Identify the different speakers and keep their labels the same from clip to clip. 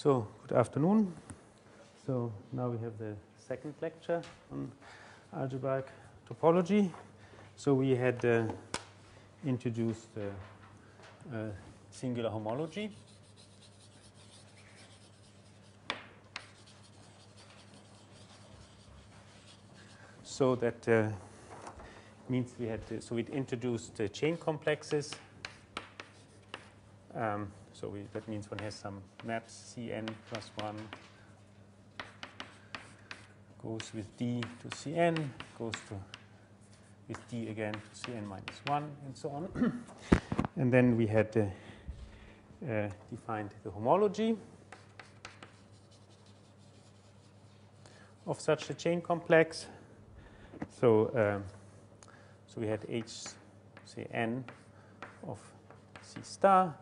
Speaker 1: So, good afternoon. So, now we have the second lecture on algebraic topology. So, we had uh, introduced uh, uh, singular homology. So, that uh, means we had, to, so we introduced chain complexes. Um, so we, that means one has some maps Cn plus 1 goes with d to Cn, goes to with d again to Cn minus 1, and so on. and then we had uh, uh, defined the homology of such a chain complex. So, um, so we had h, say n of C star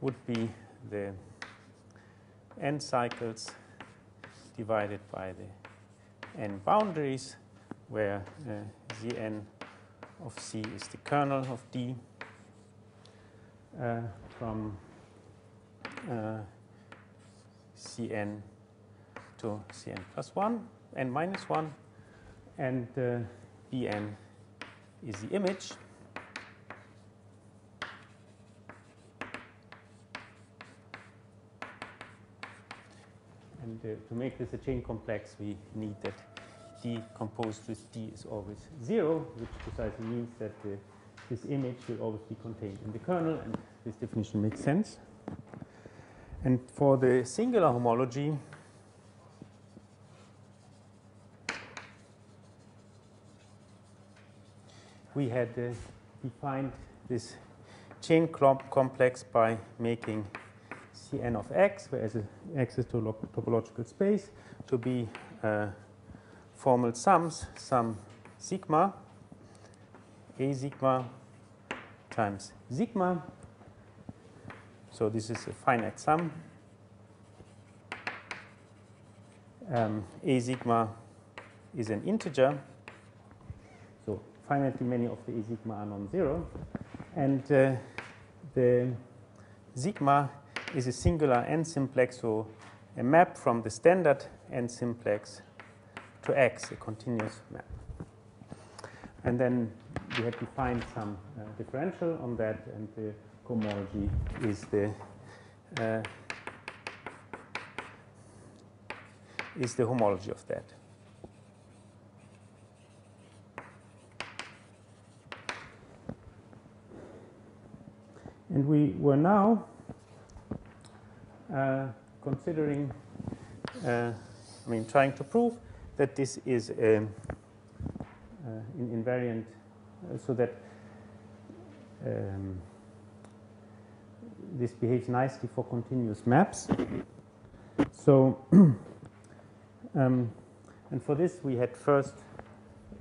Speaker 1: would be the n cycles divided by the n boundaries, where uh, Zn of C is the kernel of D uh, from uh, Cn to Cn plus 1, n minus 1, and uh, Bn is the image. To make this a chain complex, we need that D composed with D is always 0, which precisely means that this image will always be contained in the kernel, and this definition makes sense. And for the singular homology, we had uh, defined this chain complex by making Cn of x, where x is to topological space, to be uh, formal sums, sum sigma, a sigma times sigma. So this is a finite sum. Um, a sigma is an integer. So finitely many of the a sigma are non-zero. And uh, the sigma is a singular n simplex, so a map from the standard n simplex to x, a continuous map. And then we had defined some uh, differential on that, and the homology is the uh, is the homology of that. And we were now considering, uh, I mean, trying to prove that this is um, uh, invariant, uh, so that um, this behaves nicely for continuous maps. So, um, and for this we had first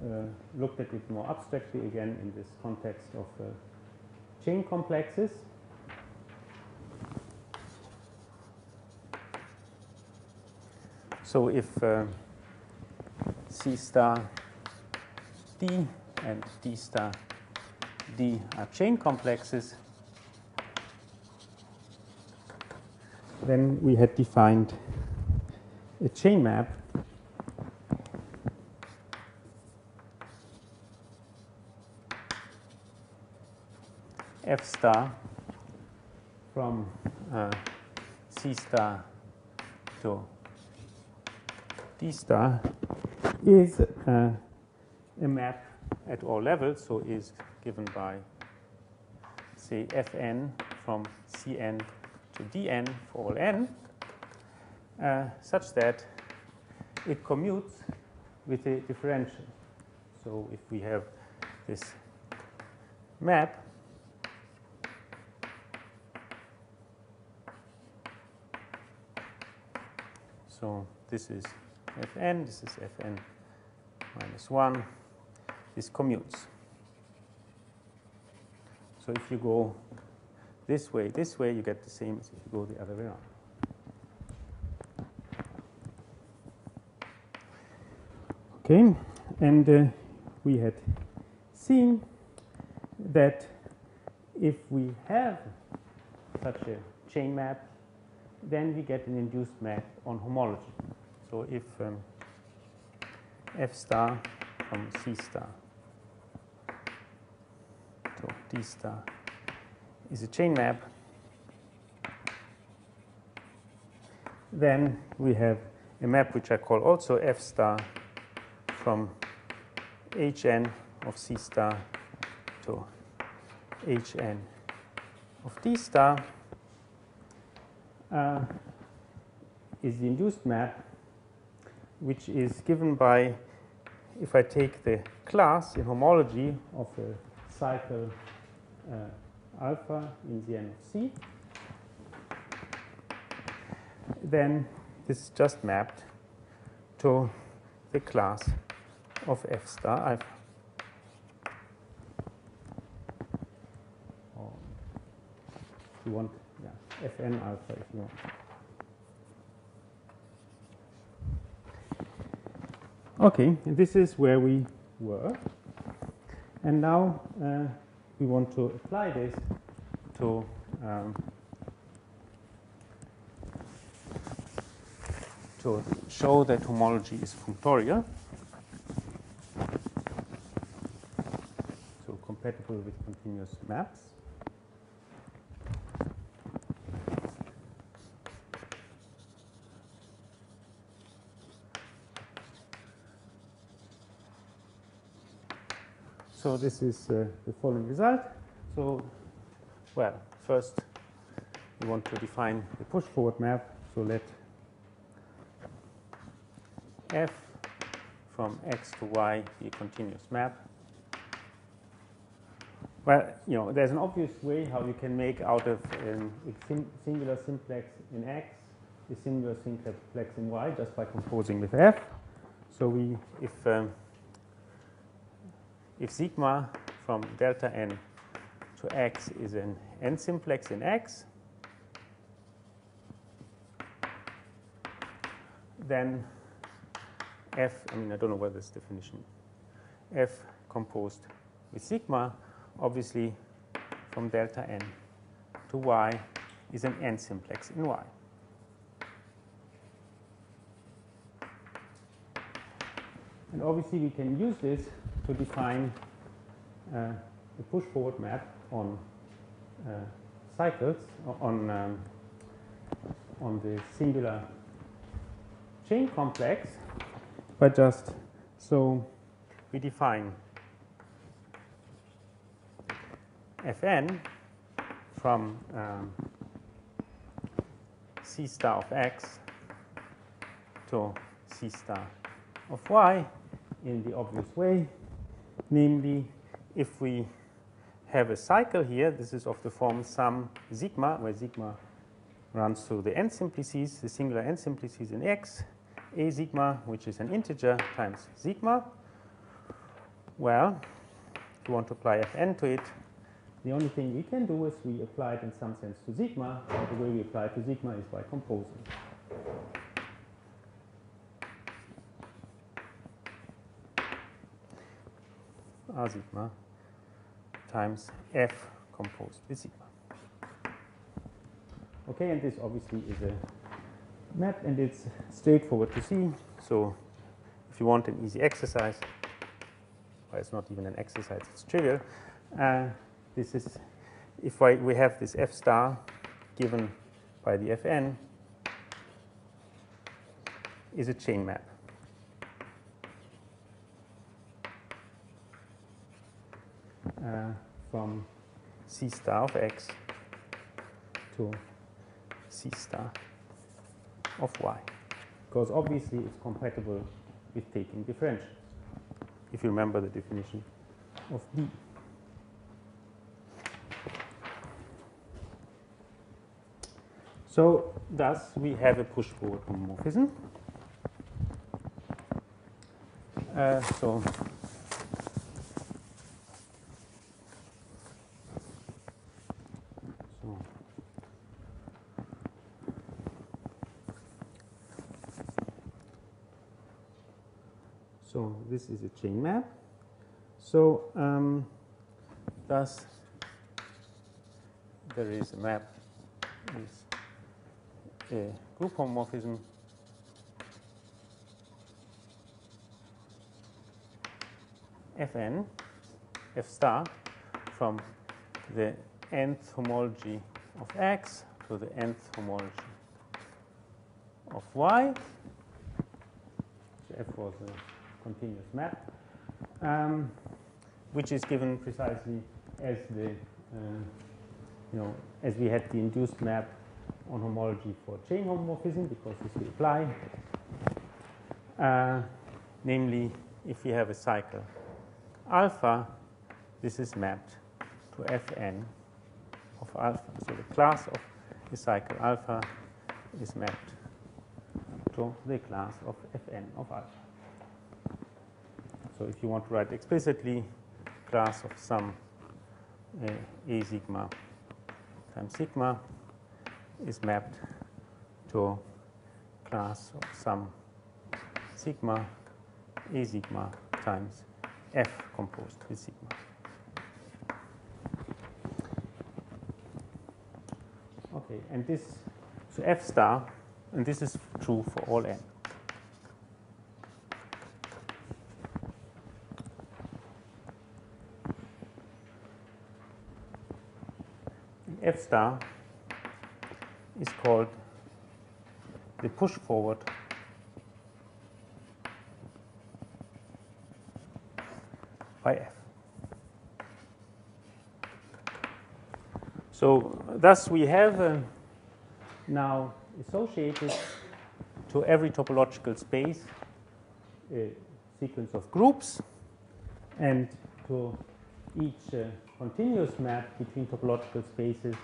Speaker 1: uh, looked at it more abstractly again in this context of uh, chain complexes. So if uh, C star D and D star D are chain complexes, then we had defined a chain map F star from uh, C star to D star is uh, a map at all levels, so is given by, say, Fn from Cn to Dn for all n, uh, such that it commutes with a differential. So if we have this map, so this is Fn, this is Fn minus 1. This commutes. So if you go this way, this way, you get the same as if you go the other way around. Okay, and uh, we had seen that if we have such a chain map, then we get an induced map on homology. So if um, f star from C star. To D star is a chain map, then we have a map which I call also f star from hn of C star to hn of D star uh, is the induced map which is given by if I take the class in homology of a cycle uh, alpha in the n of C, then this is just mapped to the class of f star alpha. Or if you want, yeah, fn alpha if you want. Okay, this is where we were. And now uh, we want to apply this to um, to show that homology is functorial. So compatible with continuous maps. So this is uh, the following result. So, well, first we want to define the push forward map. So let f from x to y be a continuous map. Well, you know, there's an obvious way how you can make out of um, a singular simplex in x a singular simplex in y just by composing with f. So we, if um, if sigma from delta n to x is an n simplex in x, then f, I mean, I don't know what this definition, f composed with sigma, obviously from delta n to y is an n simplex in y. And obviously we can use this to define uh, a push forward map on uh, cycles on um, on the singular chain complex but just so we define fn from um, c star of x to c star of y in the obvious way Namely, if we have a cycle here, this is of the form sum sigma, where sigma runs through the n simplices, the singular n simplices in x, a sigma, which is an integer, times sigma. Well, if you want to apply fn to it, the only thing we can do is we apply it in some sense to sigma, the way we apply it to sigma is by composing. R sigma times F composed with sigma. Okay, and this obviously is a map and it's straightforward to see. So if you want an easy exercise, well, it's not even an exercise, it's trivial. Uh, this is, if I, we have this F star given by the Fn, is a chain map. uh, from c star of x to c star of y. Because obviously it's compatible with taking differentials, if you remember the definition of D. So thus we have a push forward homomorphism. Uh, so So this is a chain map. So um, thus there is a map with a group homomorphism Fn, F star, from the nth homology of x to the nth homology of y. So F was continuous map, um, which is given precisely as the, uh, you know, as we had the induced map on homology for chain homomorphism, because this will apply. Uh, namely, if we have a cycle alpha, this is mapped to Fn of alpha. So the class of the cycle alpha is mapped to the class of Fn of alpha. So if you want to write explicitly, class of some uh, A sigma times sigma is mapped to class of some sigma A sigma times F composed with sigma. Okay, and this, so F star, and this is true for all n. F star is called the push forward by f. So thus we have uh, now associated to every topological space a sequence of groups and to each uh, continuous map between topological spaces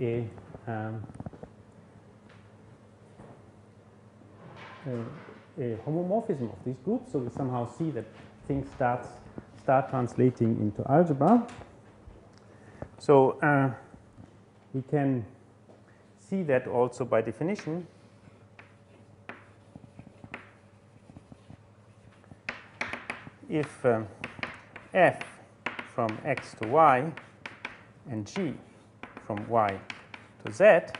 Speaker 1: a, um, a, a homomorphism of these groups. So we somehow see that things starts start translating into algebra. So uh, we can see that also by definition. If um, f from x to y and g from y to z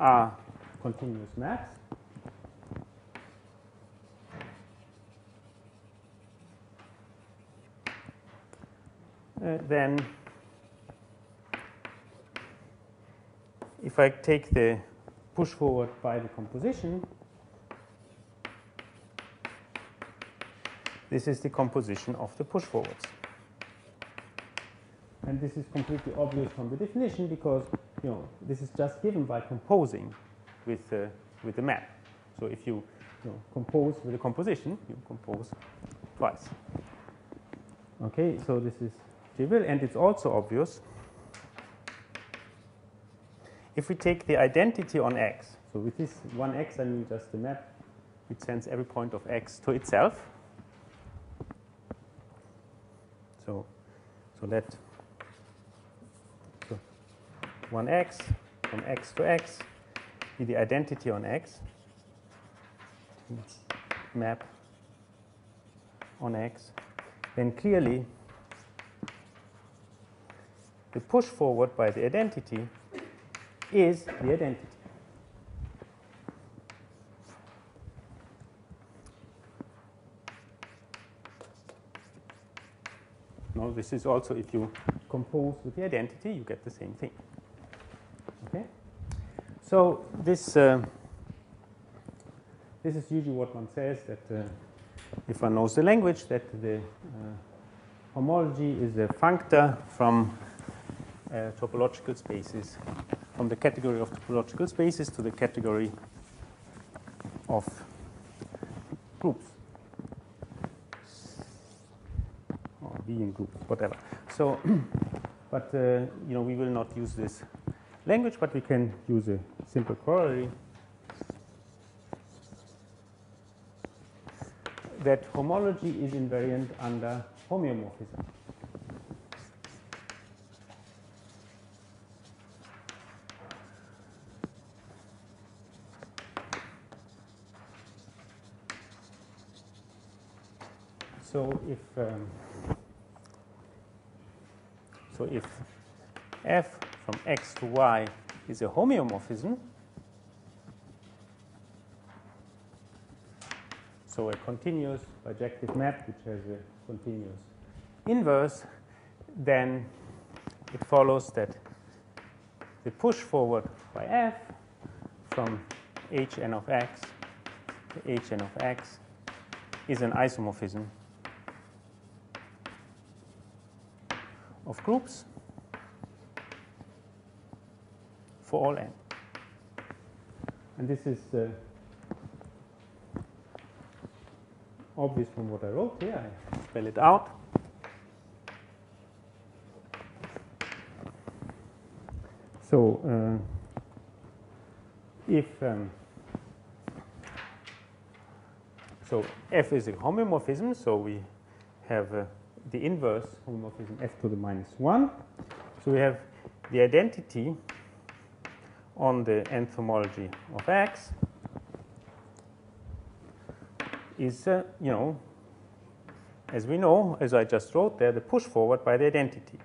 Speaker 1: are continuous maps, uh, then if I take the push forward by the composition, this is the composition of the push forwards. And this is completely obvious from the definition because you know this is just given by composing with uh, with the map. So if you, you know, compose with a composition, you compose twice. Okay, so this is trivial, and it's also obvious if we take the identity on x. So with this one x, I mean just the map which sends every point of x to itself. So, so so 1x from x to x be the identity on x map on x, then clearly the push forward by the identity is the identity. Now, this is also if you compose with the identity, you get the same thing. So, this, uh, this is usually what one says that uh, if one knows the language, that the uh, homology is a functor from uh, topological spaces, from the category of topological spaces to the category of groups. abelian groups, whatever. So, but uh, you know, we will not use this language, but we can use a simple corollary that homology is invariant under homeomorphism. So if um, so if f from x to y is a homeomorphism. So a continuous bijective map which has a continuous inverse, then it follows that the push forward by f from hn of x to hn of x is an isomorphism of groups for all n. And this is uh, obvious from what I wrote here. I spell it out. So uh, if um, so f is a homeomorphism, so we have uh, the inverse homomorphism f to the minus 1. So we have the identity on the nth homology of x is, uh, you know, as we know, as I just wrote there, the push forward by the identity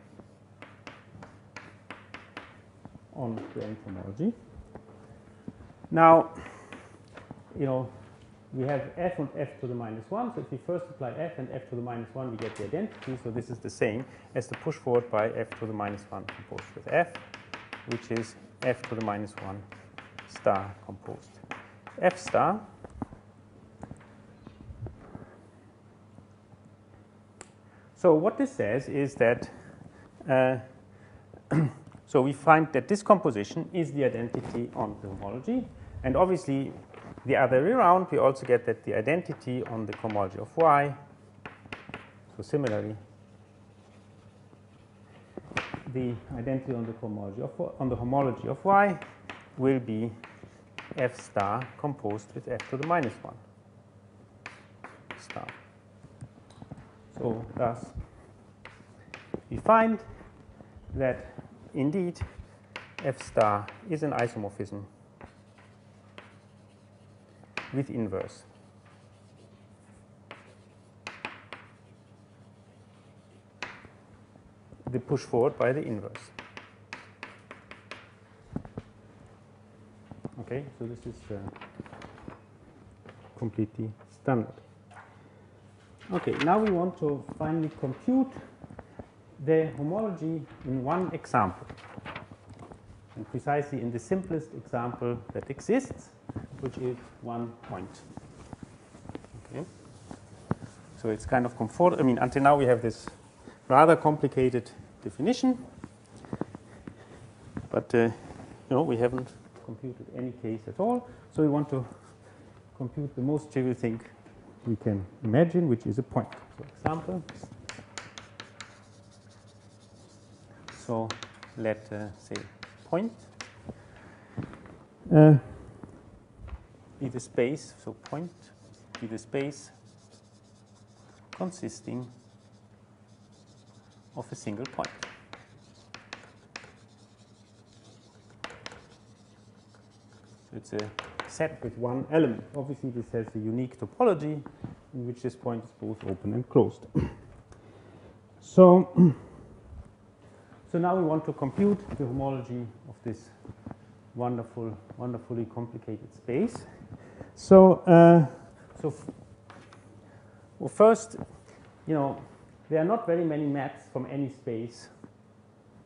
Speaker 1: on the nth homology. Now, you know, we have f and f to the minus 1. So if we first apply f and f to the minus 1, we get the identity. So this is the same as the push forward by f to the minus 1 composed with f, which is f to the minus 1 star composed. f star So what this says is that uh, so we find that this composition is the identity on the homology. And obviously, the other way around, we also get that the identity on the homology of y. So similarly, the identity on the homology of on the homology of y will be f star composed with f to the minus 1 star. So thus, we find that indeed f star is an isomorphism with inverse. The push forward by the inverse. Okay, so this is uh, completely standard. Okay, now we want to finally compute the homology in one example, and precisely in the simplest example that exists, which is one point. Okay. So it's kind of comfort. I mean, until now we have this rather complicated definition, but uh, know we haven't computed any case at all. So we want to compute the most trivial thing we can imagine, which is a point. For example, so let uh, say point uh, be the space, so point be the space consisting of a single point. It's a set with one element. Obviously, this has a unique topology in which this point is both open and closed. so, so now we want to compute the homology of this wonderful, wonderfully complicated space. So, uh, so well, first, you know, there are not very many maps from any space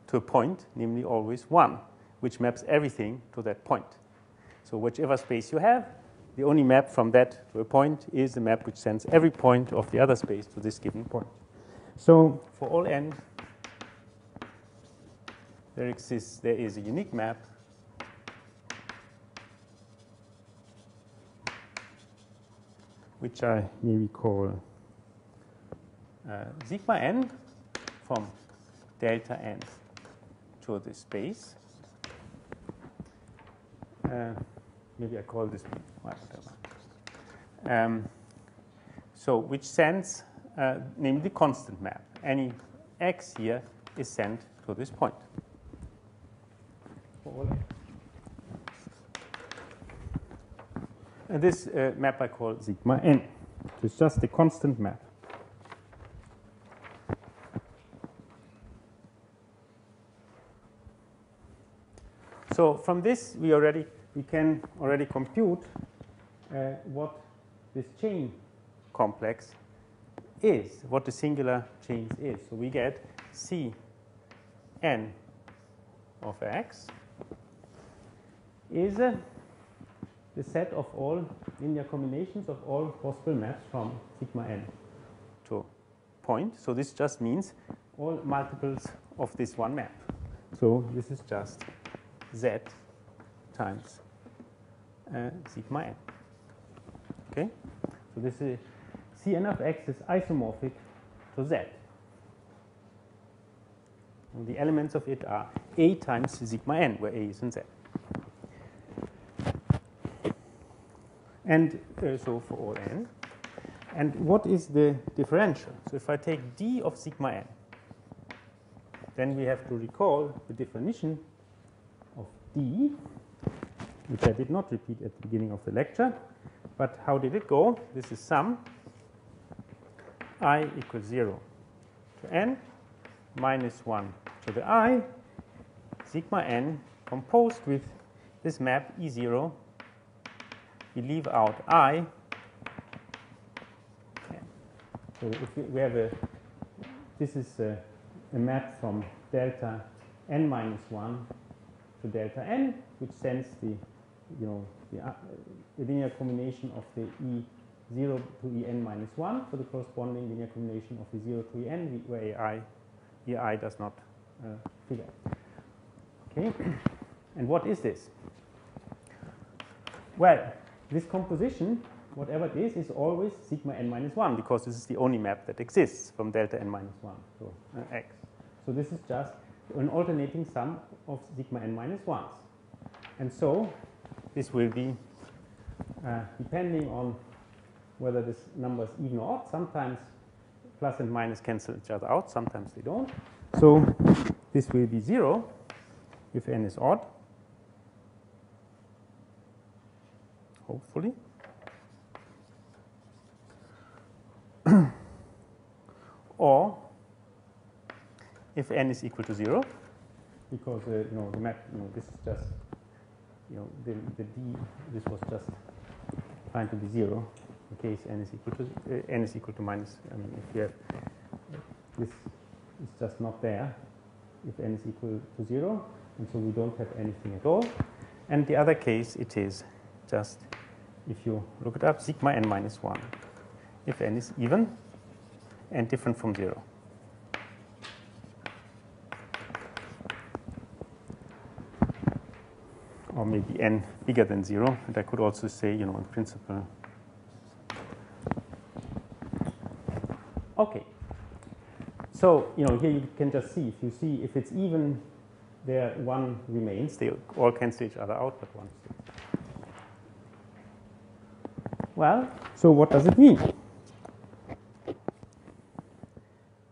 Speaker 1: to a point, namely always one, which maps everything to that point. So whichever space you have, the only map from that to a point is the map which sends every point of the other space to this given point. So for all n, there exists, there is a unique map which I maybe call sigma n from delta n to the space. Uh, maybe I call this whatever. Um, so which sends, uh, namely the constant map. Any x here is sent to this point. And this uh, map I call sigma n. It's just a constant map. So from this, we already we can already compute uh, what this chain complex is, what the singular chains is. So we get C n of x is uh, the set of all linear combinations of all possible maps from sigma n to point. So this just means all multiples of this one map. So this is just z times uh, sigma n. Okay? So this is Cn of x is isomorphic to z. And the elements of it are a times sigma n, where a is in z. And uh, so for all n. And what is the differential? So if I take d of sigma n, then we have to recall the definition d, which I did not repeat at the beginning of the lecture. But how did it go? This is sum i equals 0 to n minus 1 to the i sigma n composed with this map E0. We leave out i. So if we have a, this is a, a map from delta n minus 1 to delta n, which sends the, you know, the, uh, linear combination of the E 0 to En minus 1 for the corresponding linear combination of the 0 to En, where AI, does not uh, figure. Okay, and what is this? Well, this composition, whatever it is, is always sigma n minus 1 because this is the only map that exists from delta n minus 1 to uh, x. So this is just an alternating sum of sigma n minus 1s. And so this will be, uh, depending on whether this number is even or odd. Sometimes plus and minus cancel each other out, sometimes they don't. So this will be 0 if n is odd, hopefully. or if n is equal to 0, because uh, you know the map, you know, this is just, you know, the, the d, this was just trying to be 0 in case n is equal to uh, n is equal to minus. I mean, if you have this is just not there if n is equal to zero, and so we don't have anything at all. And the other case, it is just if you look it up, sigma n minus one, if n is even and different from zero. Or maybe n bigger than zero, and I could also say, you know, in principle, Okay. So, you know, here you can just see, if you see, if it's even, there one remains. They all cancel each other out, but one. Well, so what does it mean?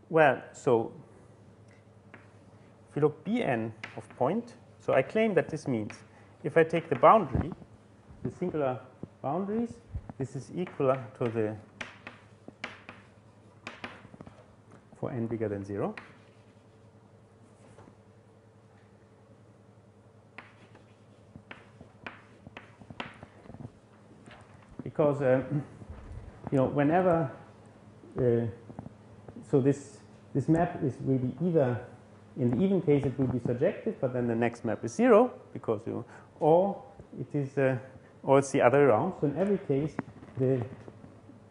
Speaker 1: Well, so if you look Bn of point, so I claim that this means if I take the boundary, the singular boundaries, this is equal to the for n bigger than 0. Because, uh, you know, whenever, uh, so this, this map is really either, in the even case it will be surjective, but then the next map is 0, because, you or it is, uh, or it's the other around. So in every case, the,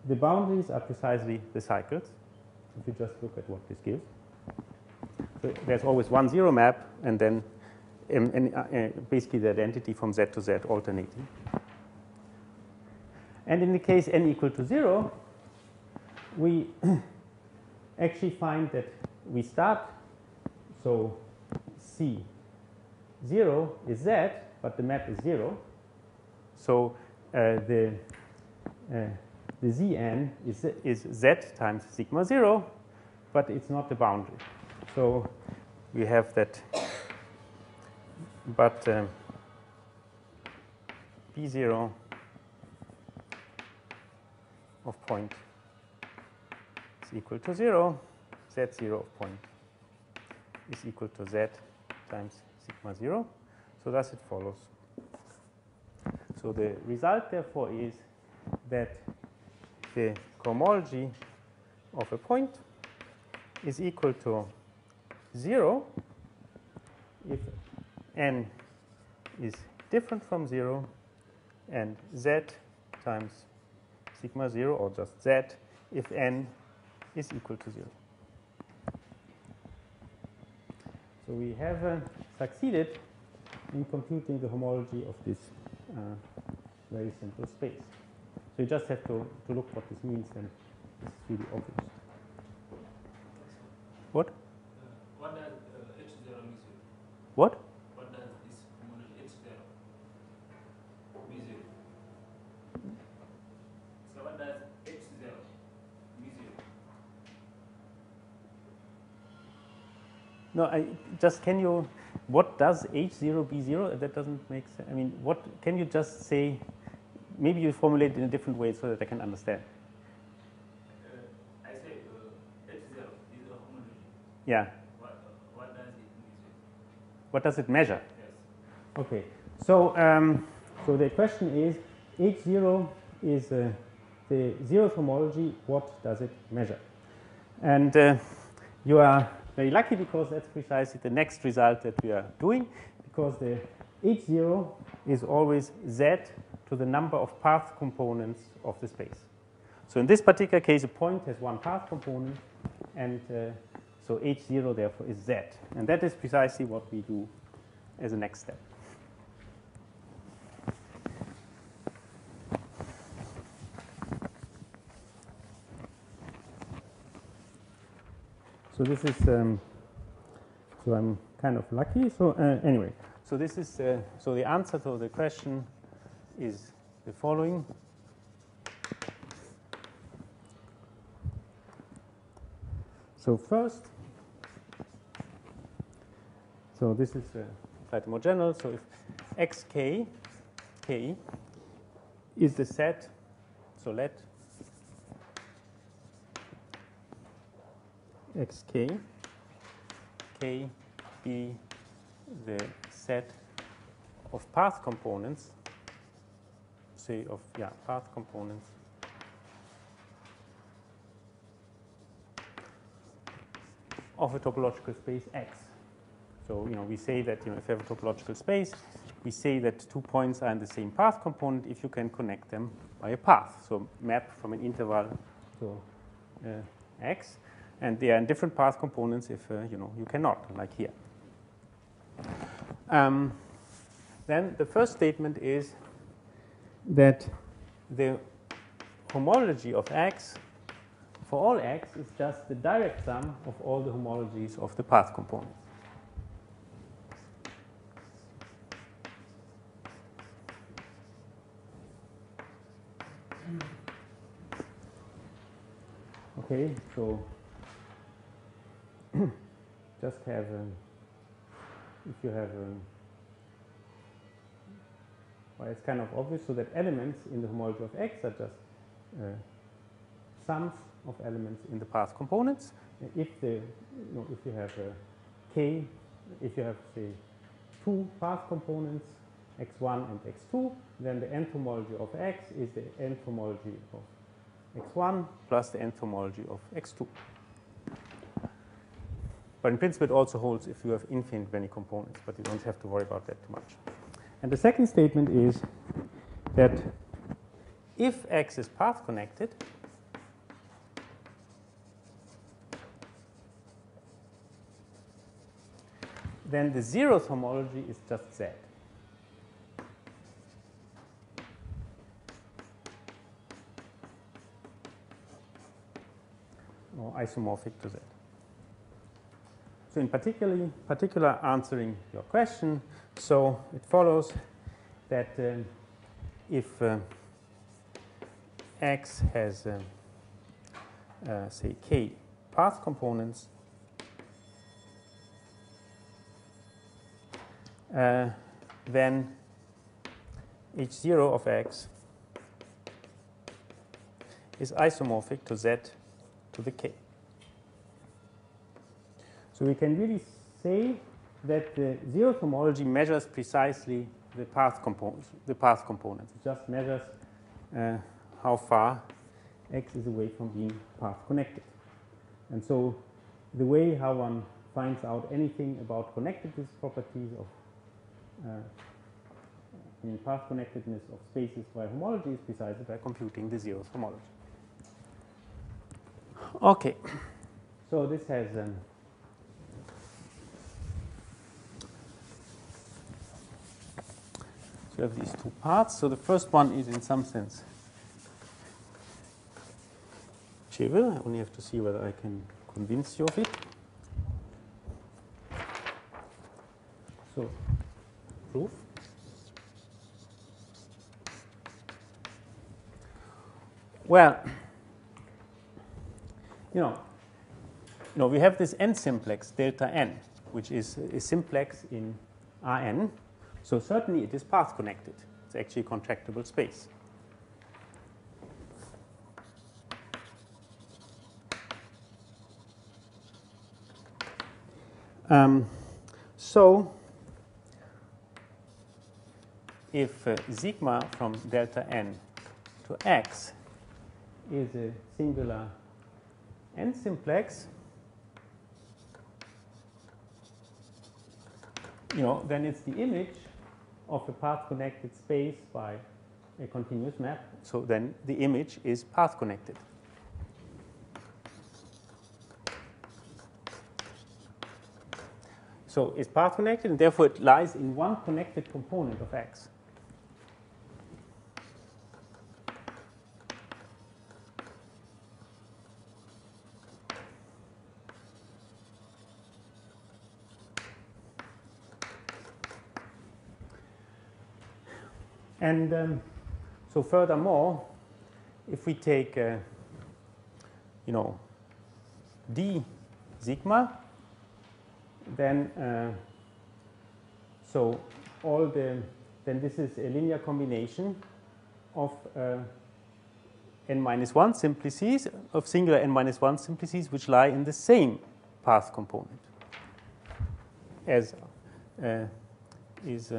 Speaker 1: the boundaries are precisely the cycles if you just look at what this gives. So there's always one zero map, and then um, and, uh, uh, basically the identity from z to z alternating. And in the case n equal to 0, we actually find that we start, so C 0 is z, but the map is 0. So uh, the uh, the Zn is, is z times sigma 0, but it's not the boundary. So we have that, but um, B0 of point is equal to 0, Z0 of point is equal to Z times sigma 0. So thus it follows. So the result therefore is that the homology of a point is equal to 0 if n is different from 0 and z times sigma 0 or just z if n is equal to 0. So we have uh, succeeded in computing the homology of this uh, very simple space. So you just have to, to look what this means and it's really obvious. What?
Speaker 2: Uh, what does uh, H0 mean?
Speaker 1: What?
Speaker 2: What does this homology H0 mean? So what does H0 mean?
Speaker 1: No, I just can you, what does H0 B0? That doesn't make sense. I mean, what, can you just say, maybe you formulate it in a different way so that I can understand.
Speaker 2: Uh, I say uh, H0 is a homology.
Speaker 1: Yeah.
Speaker 2: What, uh, what does it mean?
Speaker 1: What does it measure?
Speaker 2: Yes.
Speaker 1: Okay. So, um, so the question is, H0 is uh, the zeroth homology. What does it measure? And uh, you are very lucky because that's precisely the next result that we are doing because the H0 is always Z to the number of path components of the space. So in this particular case, a point has one path component and uh, so H0 therefore is Z. And that is precisely what we do as a next step. This is, um, so I'm kind of lucky. So uh, anyway, so this is, uh, so the answer to the question is the following. So first, so this is uh, slightly more general. So if xk, k, is the set, so let xk, k be the set of path components, say of, yeah, path components of a topological space X. So, you know, we say that, you know, if you have a topological space, we say that two points are in the same path component if you can connect them by a path. So map from an interval to uh, X. And they are in different path components if, uh, you know, you cannot, like here. Um, then the first statement is that the homology of X for all x is just the direct sum of all the homologies of the path components. Okay, so just have, um, if you have, um, well, it's kind of obvious, so that elements in the homology of X are just uh, sums of elements in the path components. If the, you know, if you have a k, if you have say two path components, x1 and x2, then the nth homology of x is the nth homology of x1 plus the nth homology of x2. But in principle, it also holds if you have infinite many components, but you don't have to worry about that too much. And the second statement is that if x is path connected, then the zeroth homology is just Z. Or isomorphic to Z. So in particularly, particular answering your question, so it follows that um, if uh, X has, um, uh, say, K path components, uh, then h0 of x is isomorphic to z to the k. So we can really say that the zero homology measures precisely the path components. The path components. It just measures uh, how far x is away from being path connected. And so the way how one finds out anything about connectedness properties of uh, I mean, path connectedness of spaces by homology is precisely by computing the zeroth homology. Okay, so this has um, so we have these two parts. So the first one is in some sense trivial. I only have to see whether I can convince you of it. So proof. Well, you know, you know, we have this n simplex delta n, which is a simplex in Rn. So certainly it is path connected. It's actually a contractible space. Um, so if uh, sigma from delta n to x is a singular n simplex, you know, then it's the image of a path connected space by a continuous map. So then the image is path connected. So it's path connected, and therefore it lies in one connected component of X. And um, so furthermore, if we take, uh, you know, d sigma, then uh, so all the then this is a linear combination of uh, n minus 1 simplices of singular n minus 1 simplices which lie in the same path component as uh, is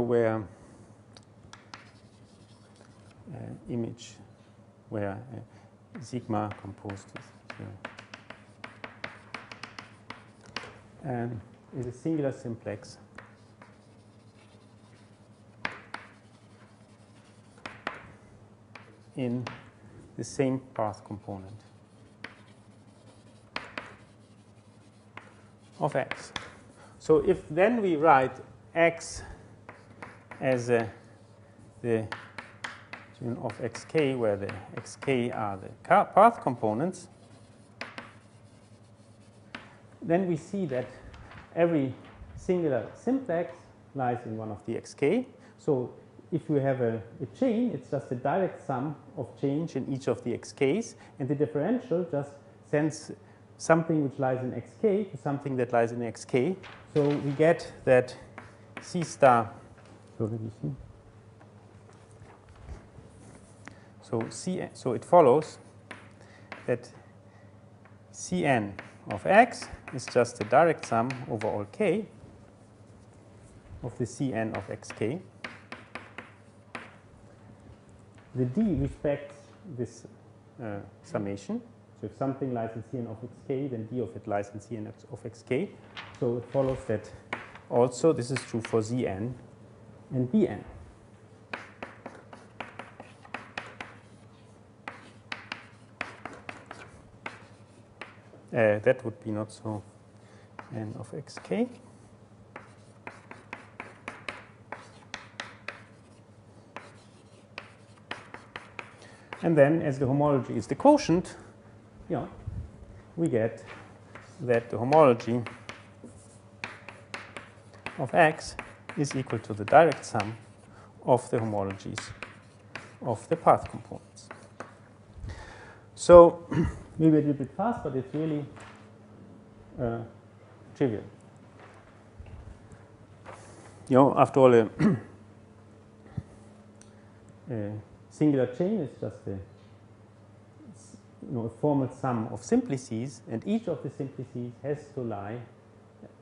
Speaker 1: where uh, image where uh, sigma composed is zero. And is a singular simplex in the same path component of x. So if then we write x as uh, the tune of xk, where the xk are the path components, then we see that every singular simplex lies in one of the xk. So if you have a, a, chain, it's just a direct sum of change in each of the xk's, and the differential just sends something which lies in xk to something that lies in xk. So we get that c star me see. So C, so it follows that Cn of x is just the direct sum over all k of the Cn of xk. The d respects this uh, summation. So if something lies in Cn of xk, then d of it lies in Cn of xk. So it follows that also this is true for Zn and Bn. Uh, that would be not so n of xk. And then as the homology is the quotient, you know, we get that the homology of x is equal to the direct sum of the homologies of the path components. So maybe a little bit fast, but it's really uh, trivial. You know, after all, a, a singular chain is just a, you know, a formal sum of simplices, and each of the simplices has to lie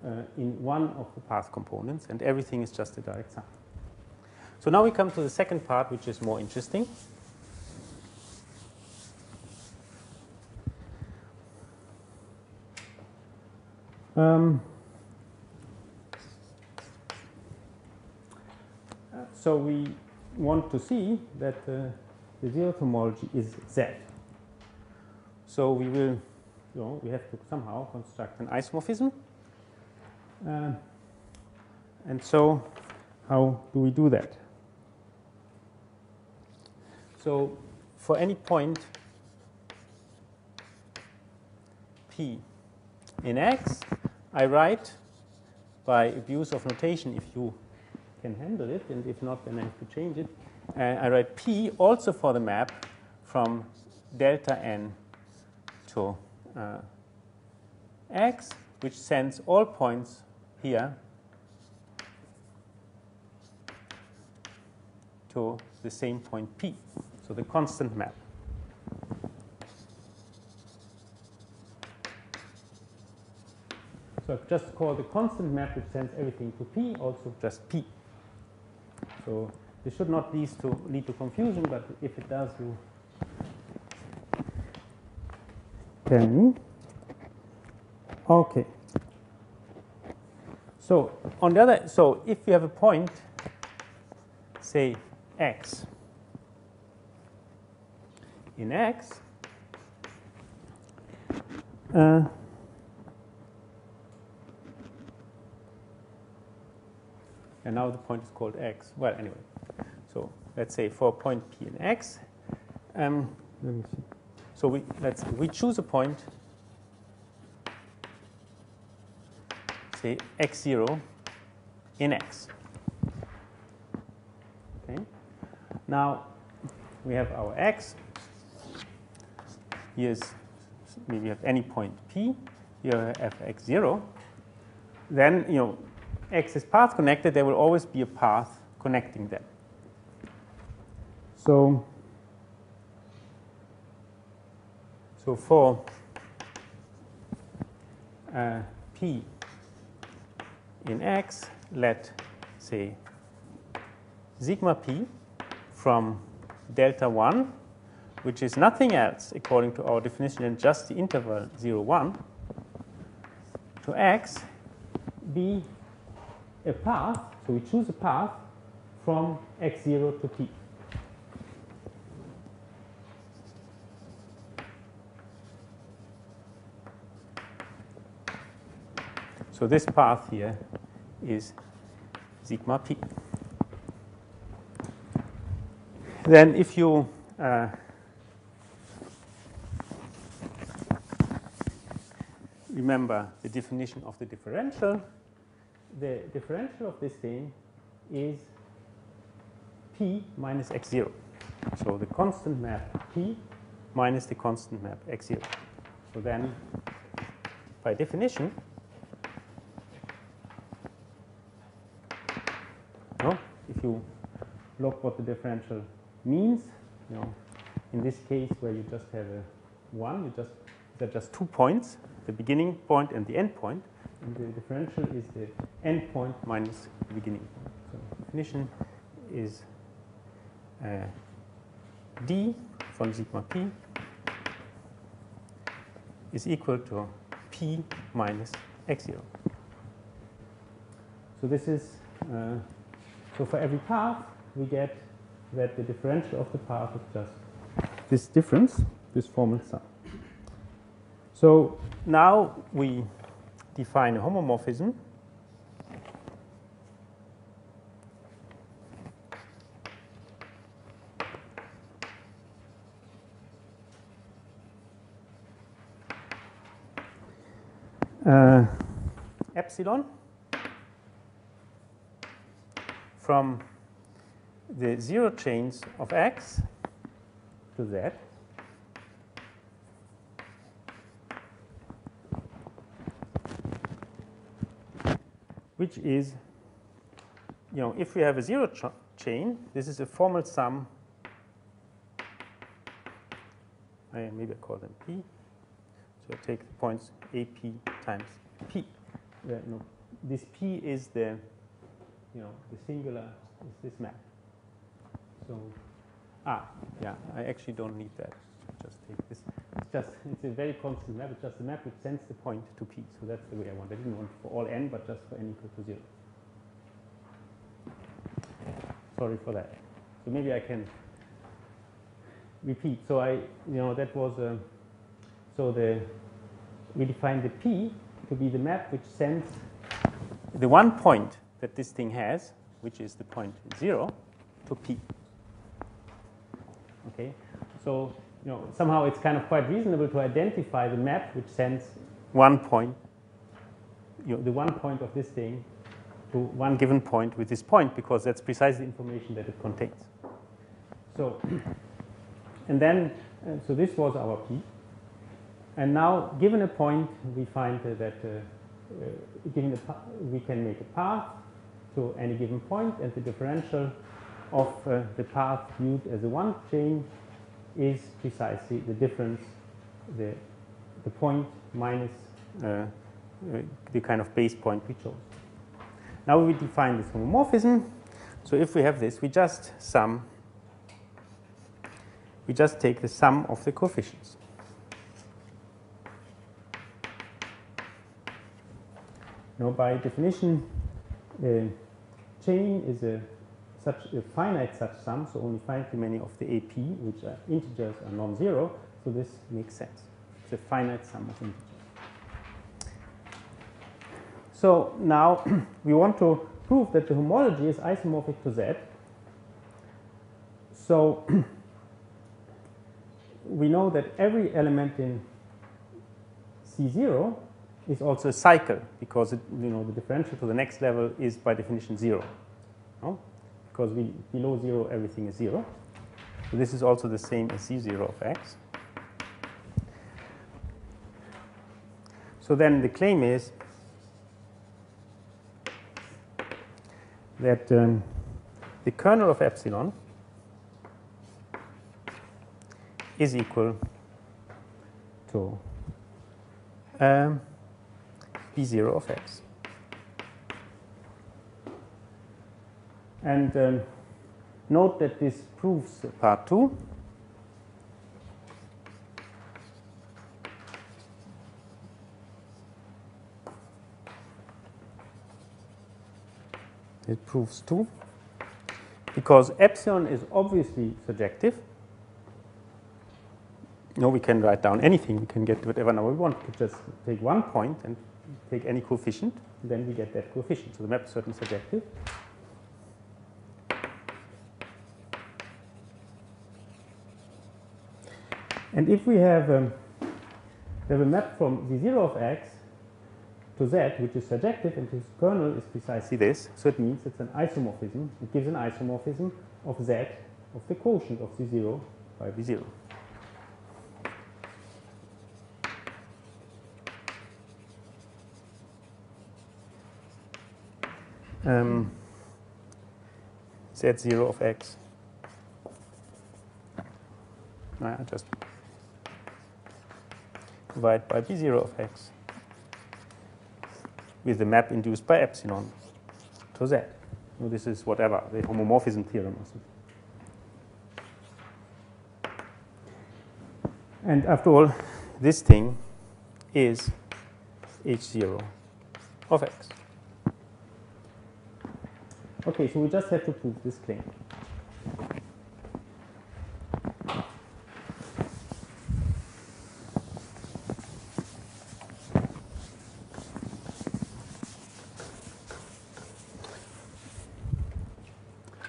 Speaker 1: uh, in one of the path components, and everything is just a direct sum. So now we come to the second part, which is more interesting. Um, so we want to see that uh, the zero homology is Z. So we will, you know, we have to somehow construct an isomorphism. Uh, and so how do we do that? So for any point P in X, I write by abuse of notation if you can handle it, and if not, then I have to change it. Uh, I write P also for the map from delta n to uh, x, which sends all points here to the same point P, so the constant map. So I've just called the constant map which sends everything to P, also just P. So this should not lead to, lead to confusion, but if it does, you tell me. Okay. So on the other, so if you have a point, say x, in x, uh, and now the point is called x. Well, anyway, so let's say for a point p in x, um, let me see. So we let's we choose a point, say x0 in x. Okay. Now we have our x. Here's maybe have any point p. Here I have x0. Then you know X is path connected, there will always be a path connecting them. So, so for uh, P in X, let say sigma P from delta 1, which is nothing else according to our definition than just the interval 0, 1, to X be a path, so we choose a path from x0 to t. So this path here is sigma p. Then if you uh, remember the definition of the differential, the differential of this thing is p minus x0. So the constant map p minus the constant map x0. So then, by definition, no, if you look what the differential means, you know, in this case where you just have a 1, you just, there are just two points, the beginning point and the end point, and the differential is the end point minus the beginning point. So the definition is uh, d from sigma p is equal to p minus x0. So this is, uh, so for every path, we get that the differential of the path is just this difference, this formal sum. So now we define a homomorphism. Uh, epsilon from the zero chains of x to z which is, you know, if we have a zero ch chain, this is a formal sum I, maybe I call them P. So I take the points AP times P. Where, no, this P is the, you know, the singular is this map. So, ah, yeah, I actually don't need that. Just take this. It's just, it's a very constant map. It's just a map which sends the point to P. So that's the way I want. I didn't want for all n, but just for n equal to zero. Sorry for that. So maybe I can repeat. So I, you know, that was, uh, so the, we define the P to be the map which sends the one point that this thing has, which is the point zero, to P. Okay, so you know somehow it's kind of quite reasonable to identify the map which sends one point, you know, the one point of this thing to one given point with this point because that's precisely the information that it contains. So, and then, uh, so this was our P. And now, given a point, we find uh, that uh, uh given a we can make a path to any given point, and the differential of uh, the path viewed as a one chain is precisely the difference, the, the point minus uh, the kind of base point we chose. Now we define this homomorphism. So if we have this, we just sum, we just take the sum of the coefficients. Now by definition, a chain is a such a finite such sum, so only finitely many of the AP, which are integers, are non-zero, so this makes sense. It's a finite sum of integers. So now we want to prove that the homology is isomorphic to Z. So we know that every element in C0 is also a cycle because it, you know the differential to the next level is by definition zero. No? Because we, below zero everything is zero. So this is also the same as C0 of x. So then the claim is that um, the kernel of epsilon is equal to um, b0 of x. And um, note that this proves part 2. It proves 2 because epsilon is obviously surjective. No, we can write down anything. We can get whatever number we want. We could just take one point and take any coefficient, then we get that coefficient. So the map is certainly surjective. And if we have, um, we have a map from the 0 of x to z, which is surjective, and whose kernel is precisely this, so it means it's an isomorphism. It gives an isomorphism of z of the quotient of c0 by b0. Um, z0 of x. I just divide by b0 of x with the map induced by epsilon to z. So this is whatever, the homomorphism theorem or something. And after all, this thing is h0 of x. Okay, so we just have to prove this claim.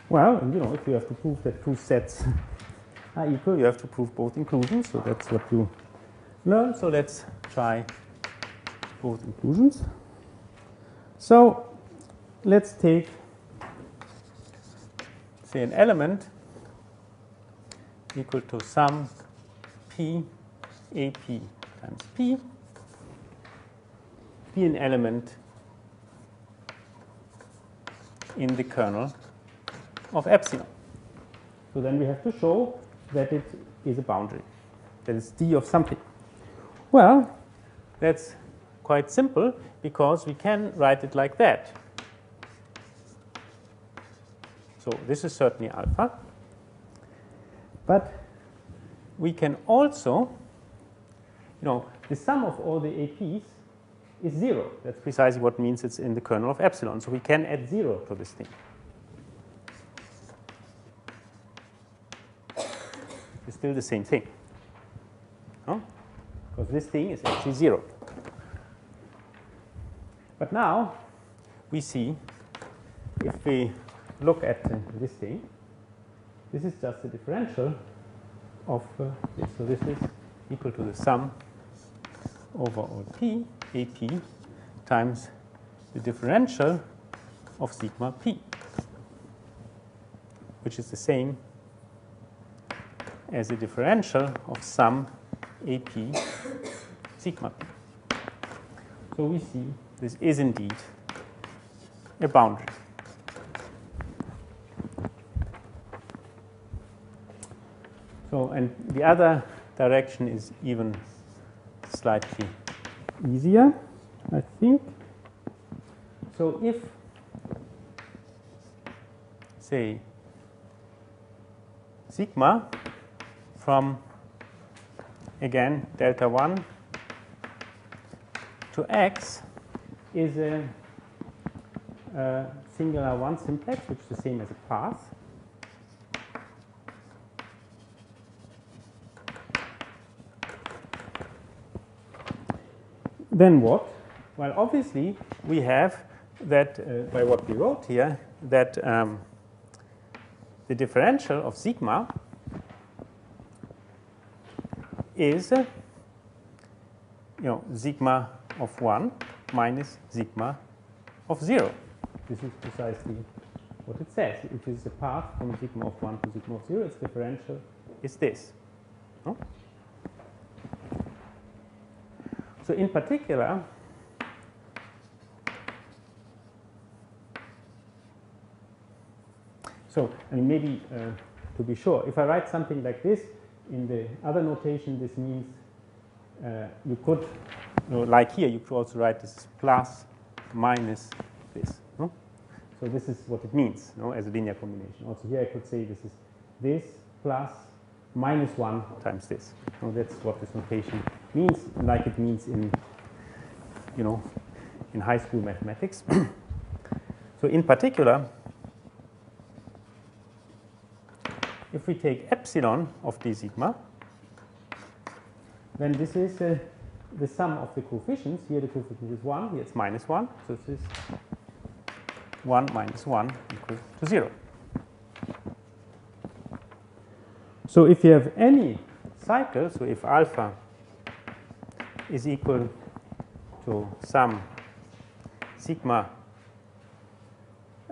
Speaker 1: Well, and you know, if you have to prove that two sets are equal, you have to prove both inclusions. So that's what you learn. So let's try both inclusions. So let's take say an element equal to sum p ap times p be an element in the kernel of epsilon. So then we have to show that it is a boundary. that is d of something. Well, that's quite simple because we can write it like that. So this is certainly alpha. But we can also, you know, the sum of all the APs is zero. That's precisely what means it's in the kernel of epsilon. So we can add zero to this thing. It's still the same thing. No? Because this thing is actually zero. But now we see if we look at this thing, this is just the differential of uh, this. So this is equal to the sum over all p, AP, times the differential of sigma p, which is the same as the differential of sum AP sigma p. So we see this is indeed a boundary. So, and the other direction is even slightly easier, I think. So if, say, sigma from, again, delta 1 to x is a, a singular one simplex, which is the same as a path. Then what? Well, obviously, we have that uh, by what we wrote here, that um, the differential of sigma is, uh, you know, sigma of 1 minus sigma of 0. This is precisely what it says. It is a path from sigma of 1 to sigma of 0. Its differential is this. No? So in particular, so I mean maybe uh, to be sure, if I write something like this in the other notation, this means uh, you could, you know, like here, you could also write this plus minus this. No? So this is what it means no, as a linear combination. Also here I could say this is this plus minus 1 times this. So that's what this notation means, like it means in, you know, in high school mathematics. so in particular, if we take epsilon of d sigma, then this is uh, the sum of the coefficients. Here the coefficient is 1, here it's minus 1. So this is 1 minus 1 equals to 0. So if you have any cycle, so if alpha is equal to sum sigma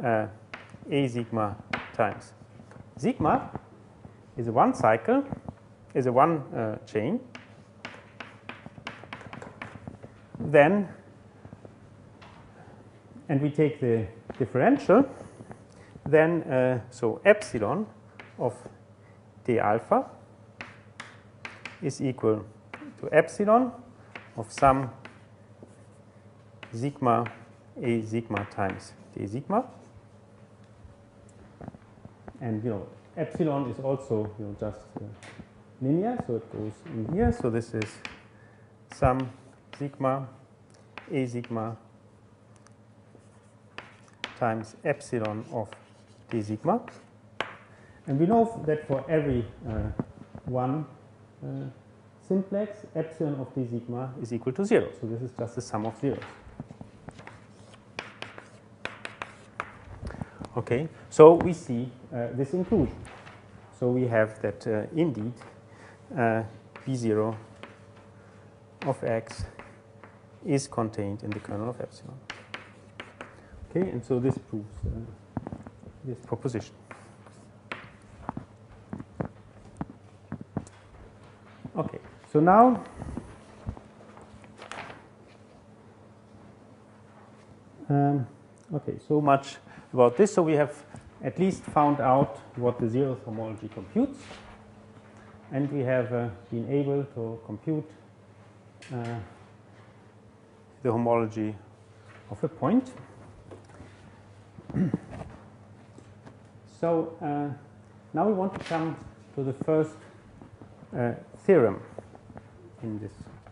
Speaker 1: uh, a sigma times. Sigma is a one cycle, is a one uh, chain, then and we take the differential, then uh, so epsilon of d alpha is equal to epsilon of sum sigma a sigma times d sigma. And you know, epsilon is also you know just uh, linear, so it goes in here. So this is sum sigma a sigma times epsilon of d sigma. And we know that for every uh, one uh, simplex, epsilon of d sigma is equal to 0. So this is just the sum of zeros. Okay, so we see uh, this inclusion. So we have that uh, indeed uh, b0 of x is contained in the kernel of epsilon. Okay, and so this proves uh, this proposition. Okay, so now um, okay, so much about this. So we have at least found out what the zeroth homology computes. and we have uh, been able to compute uh, the homology of a point. so uh, now we want to come to the first uh, theorem in this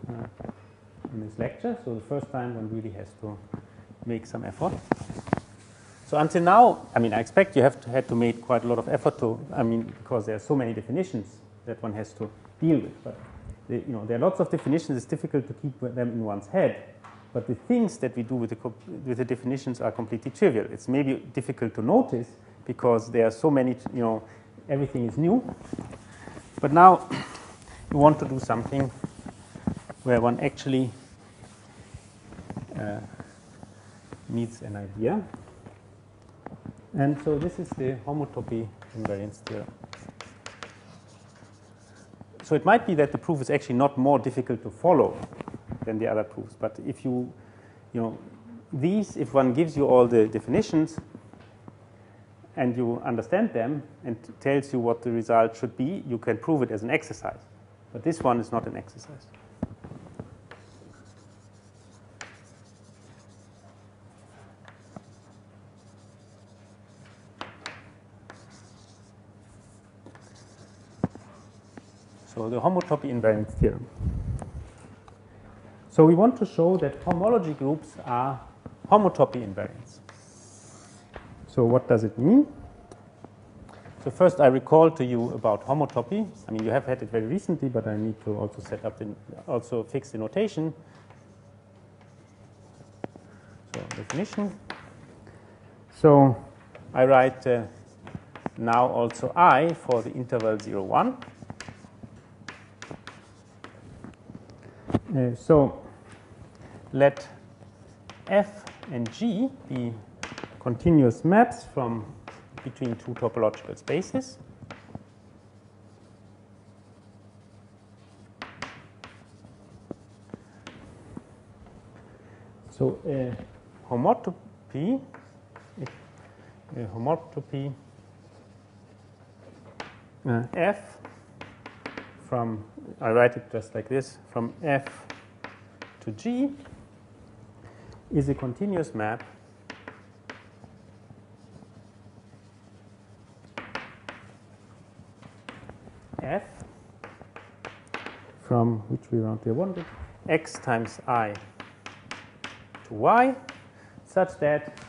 Speaker 1: uh, in this lecture. So the first time one really has to make some effort. So until now, I mean, I expect you have to, had to make quite a lot of effort to, I mean, because there are so many definitions that one has to deal with. But the, you know, there are lots of definitions. It's difficult to keep them in one's head. But the things that we do with the, with the definitions are completely trivial. It's maybe difficult to notice because there are so many, you know, everything is new. But now you want to do something where one actually uh, needs an idea. And so this is the homotopy invariance theorem. So it might be that the proof is actually not more difficult to follow than the other proofs. But if you, you know, these, if one gives you all the definitions and you understand them and tells you what the result should be, you can prove it as an exercise. But this one is not an exercise. So the homotopy invariance theorem. So we want to show that homology groups are homotopy invariants. So what does it mean? So first I recall to you about homotopy. I mean, you have had it very recently, but I need to also set up the, also fix the notation. So definition. So I write uh, now also I for the interval 0, 1. Uh, so let f and g be continuous maps from between two topological spaces. So a homotopy, a homotopy uh, f from, I write it just like this, from f to g is a continuous map f from which we want to wanted x times i to y such that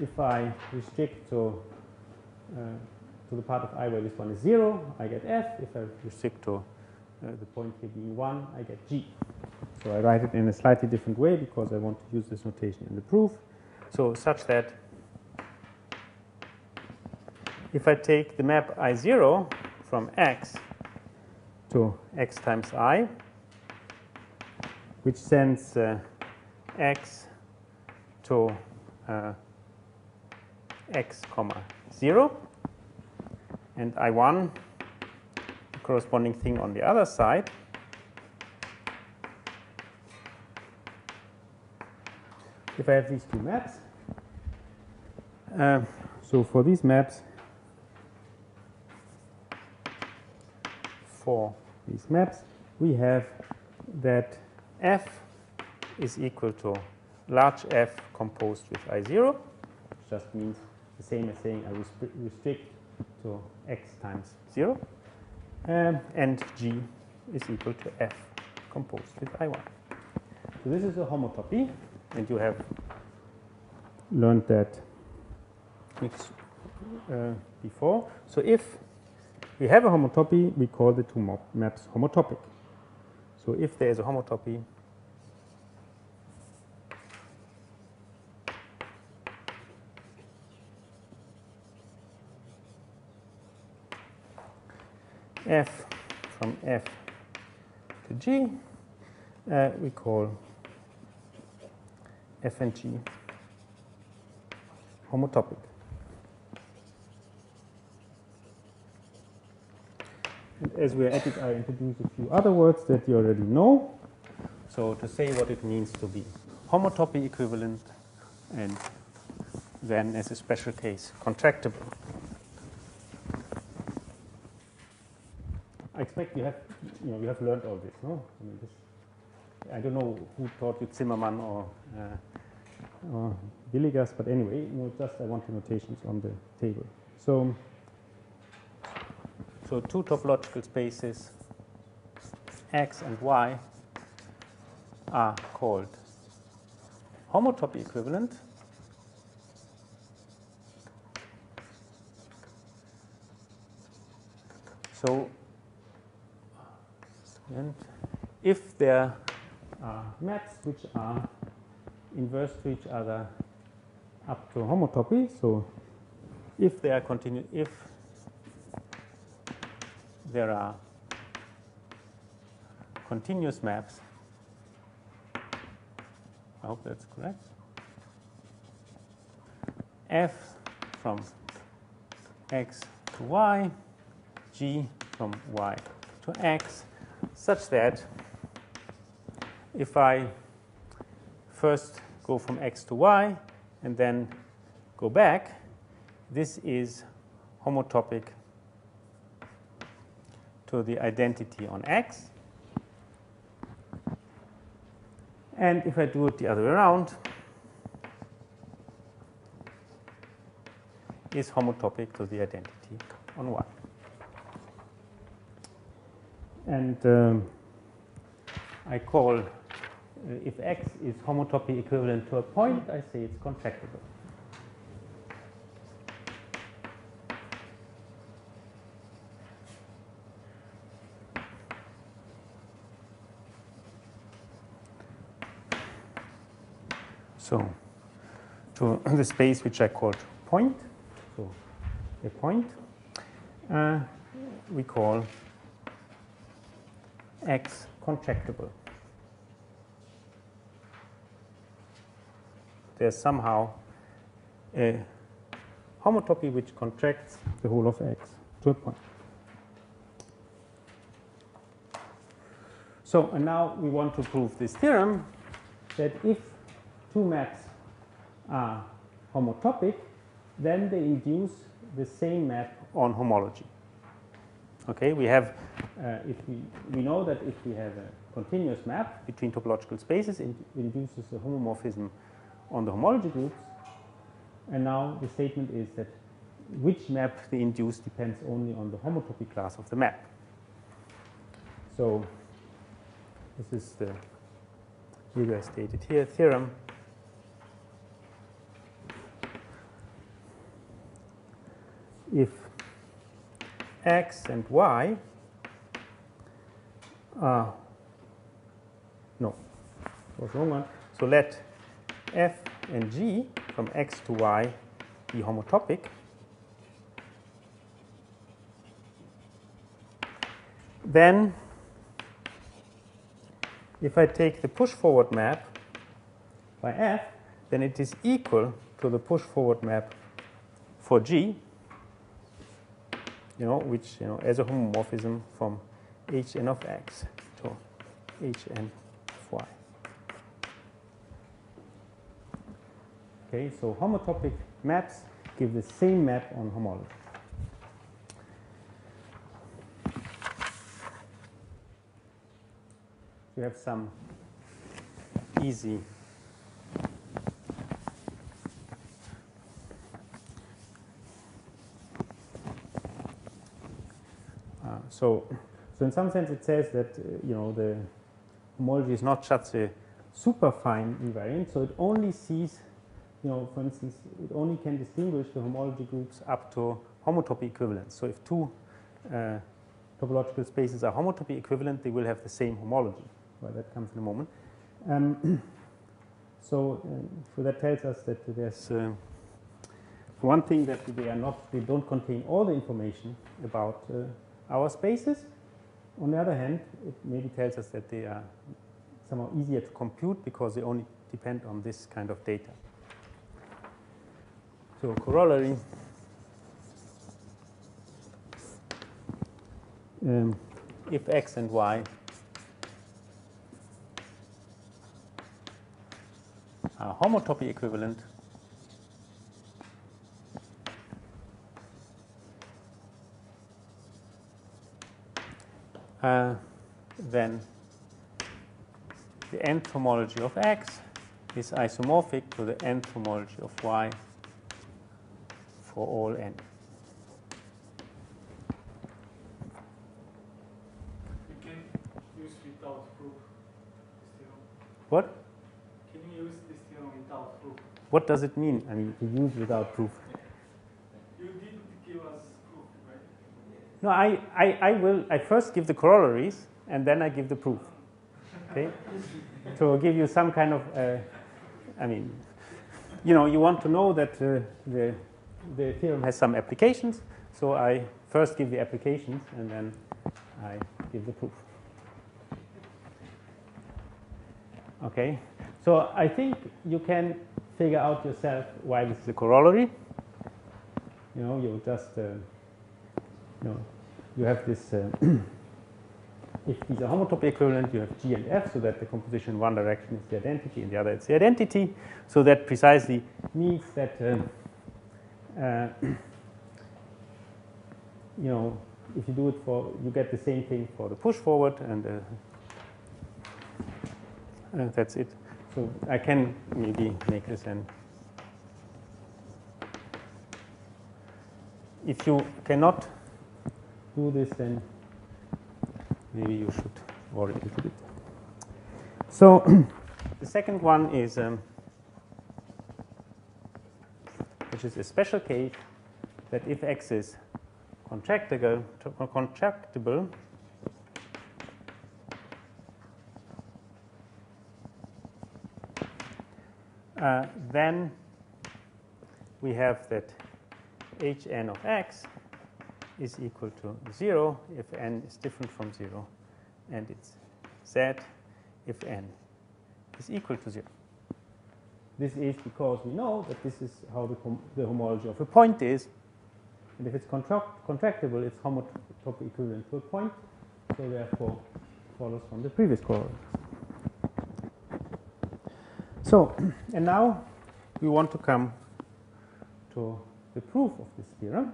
Speaker 1: if I restrict to uh, to the part of i where this one is 0, I get f. If I restrict to the point here being 1, I get g. So I write it in a slightly different way because I want to use this notation in the proof. So such that if I take the map I0 from x to x times i, which sends uh, x to uh, x comma 0, and I1 the corresponding thing on the other side. If I have these two maps, uh, so for these maps, for these maps, we have that f is equal to large f composed with I0, which just means the same as saying I restrict to x times 0, um, and g is equal to f composed with I1. So this is a homotopy, and you have learned that uh, before. So if we have a homotopy, we call the two maps homotopic. So if there is a homotopy, f from f to g, uh, we call f and g homotopic. And as we're at it, I introduce a few other words that you already know. So to say what it means to be homotopy equivalent and then as a special case contractible. Expect you have, you know, you have learned all this, no? I, mean, this, I don't know who taught you Zimmermann or, uh, or Villegas, but anyway, you know, just I want the notations on the table. So, so two topological spaces, x and y, are called homotopy equivalent. So, and if there are maps which are inverse to each other up to homotopy, so if they are continu if there are continuous maps, I hope that's correct, f from x to y, g from y to x, such that if I first go from x to y and then go back, this is homotopic to the identity on x. And if I do it the other way around, is homotopic to the identity on y. And um, I call, uh, if x is homotopy equivalent to a point, I say it's contractible. So, to the space which I called point, so a point, uh, we call x contractible. There's somehow a homotopy which contracts the whole of x to a point. So, and now we want to prove this theorem that if two maps are homotopic, then they induce the same map on homology. Okay, we have, uh, if we, we know that if we have a continuous map between topological spaces, it induces a homomorphism on the homology groups. And now the statement is that which map they induce depends only on the homotopy class of the map. So this is the Hugo stated here theorem if x and y are, no, was wrong one. So let f and g from x to y be homotopic. Then, if I take the push forward map by f, then it is equal to the push forward map for g you know, which, you know, as a homomorphism from hn of x to hn of y. Okay, so homotopic maps give the same map on homology. You have some easy So, so in some sense, it says that uh, you know the homology is not such a super fine invariant, so it only sees, you know, for instance, it only can distinguish the homology groups up to homotopy equivalence. So if two uh, topological spaces are homotopy equivalent, they will have the same homology. Well, that comes in a moment. Um, so, uh, so that tells us that there's uh, one thing that they are not, they don't contain all the information about uh, our spaces. On the other hand, it maybe tells us that they are somehow easier to compute because they only depend on this kind of data. So corollary, um, if x and y are homotopy equivalent, uh, then the nth homology of x is isomorphic to the nth homology of y for all n.
Speaker 3: You can use without proof this theorem.
Speaker 1: What?
Speaker 3: Can you use this theorem without proof?
Speaker 1: What does it mean? I mean, to use without proof.
Speaker 3: You didn't give us proof, right?
Speaker 1: No, I, I, I will, I first give the corollaries and then I give the proof. Okay? to give you some kind of, uh, I mean, you know, you want to know that uh, the, the theorem has some applications, so I first give the applications and then I give the proof. Okay, so I think you can figure out yourself why this is a corollary. You know, you just, uh, you know, you have this, uh, if these are homotopy equivalent, you have G and F, so that the composition in one direction is the identity, in the other it's the identity. So that precisely means that, uh, uh, you know, if you do it for, you get the same thing for the push forward, and uh, uh, that's it. So I can maybe make this an. If you cannot do this, then maybe you should worry a little bit. So the second one is, um, which is a special case, that if x is contractible, contractible uh, then we have that hn of x is equal to 0 if n is different from 0, and it's z if n is equal to 0. This is because we know that this is how the, the homology of a point is. And if it's contract contractible, it's homotopy equivalent to a point. So therefore, follows from the previous corollary. So, and now we want to come to the proof of this theorem.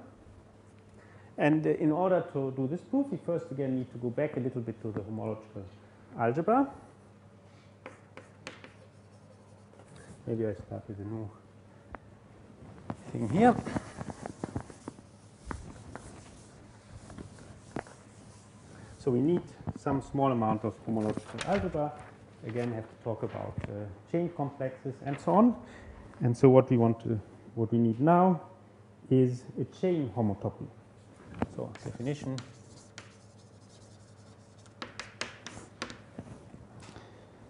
Speaker 1: And uh, in order to do this proof, we first again need to go back a little bit to the homological algebra. Maybe I start with a new thing here. So we need some small amount of homological algebra. Again, have to talk about uh, chain complexes and so on. And so what we want to, what we need now is a chain homotopy. So definition.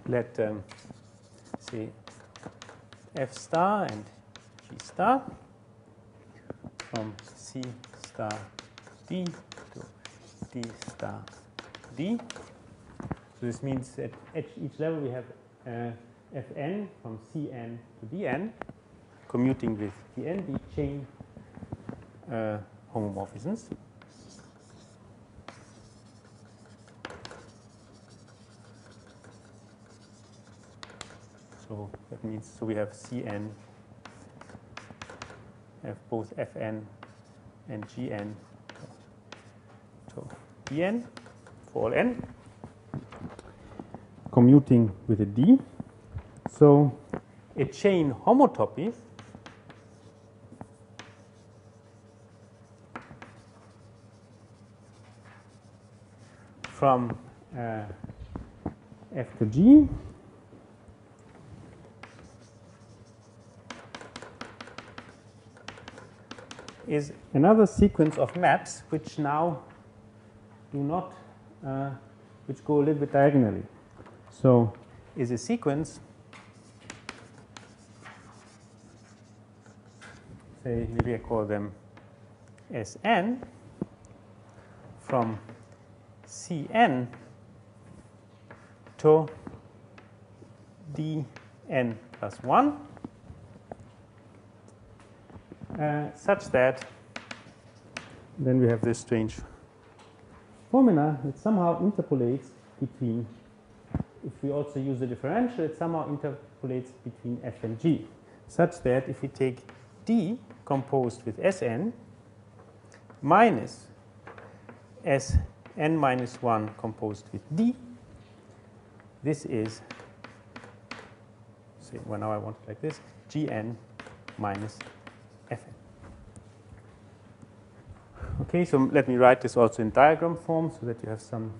Speaker 1: Let um, say f star and g star from c star d to d star d. So this means at each level we have uh, fn from cn to dn commuting with dn, the chain uh, homomorphisms. So that means so we have Cn, have both Fn and Gn. So Dn for all n, commuting with a D. So a chain homotopy from uh, F to G is another sequence of maps which now do not, uh, which go a little bit diagonally. So is a sequence, say maybe I call them Sn from Cn to dn plus 1 uh, such that then we have this strange formula that somehow interpolates between, if we also use the differential, it somehow interpolates between f and g, such that if we take d composed with Sn minus n minus 1 composed with D. This is, say, well, now I want it like this, Gn minus Fn. Okay, so let me write this also in diagram form so that you have some.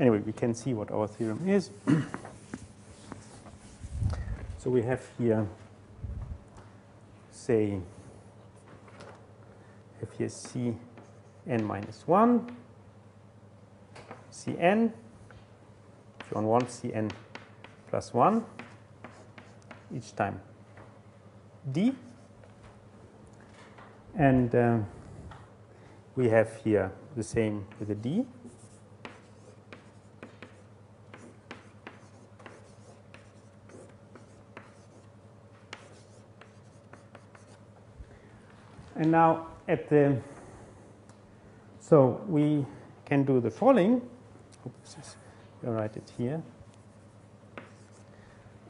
Speaker 1: Anyway, we can see what our theorem is. so we have here, say, have here C n minus 1, Cn, if you want Cn plus 1 each time d. And uh, we have here the same with the d. And now at the, so we can do the following. Oops, write it here.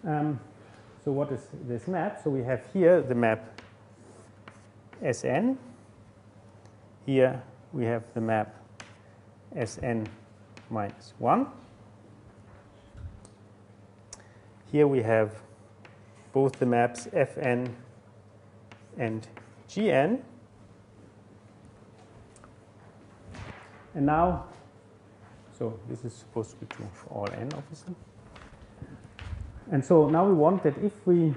Speaker 1: Um, so what is this map? So we have here the map Sn. Here we have the map Sn minus 1. Here we have both the maps Fn and Gn. And now, so this is supposed to be true for all n, obviously. And so now we want that if we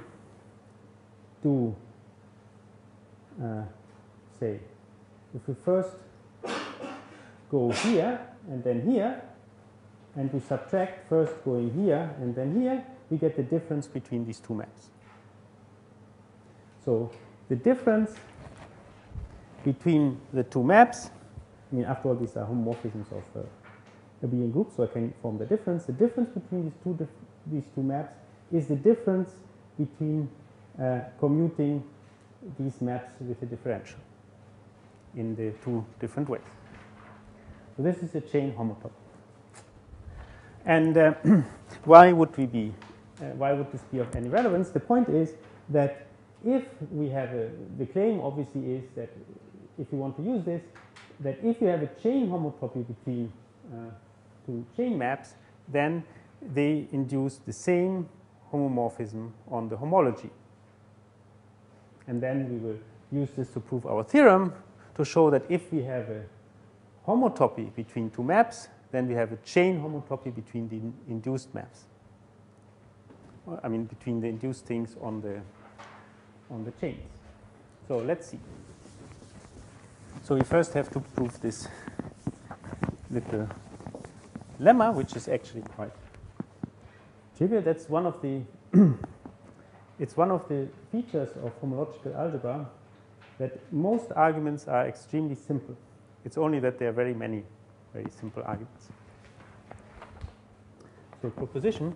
Speaker 1: do, uh, say, if we first go here and then here, and we subtract first going here and then here, we get the difference between these two maps. So the difference between the two maps, I mean, after all, these are homomorphisms of uh, Abelian groups, so I can form the difference. The difference between these two, these two maps is the difference between uh, commuting these maps with a differential in the two different ways. So this is a chain homotopy. And uh, why would we be, uh, why would this be of any relevance? The point is that if we have a, the claim obviously is that if you want to use this, that if you have a chain homotopy between uh, two chain maps, then they induce the same homomorphism on the homology. And then we will use this to prove our theorem to show that if we have a homotopy between two maps, then we have a chain homotopy between the induced maps. I mean, between the induced things on the, on the chains. So let's see. So we first have to prove this little lemma, which is actually quite trivial. That's one of the it's one of the features of homological algebra that most arguments are extremely simple. It's only that there are very many very simple arguments. So proposition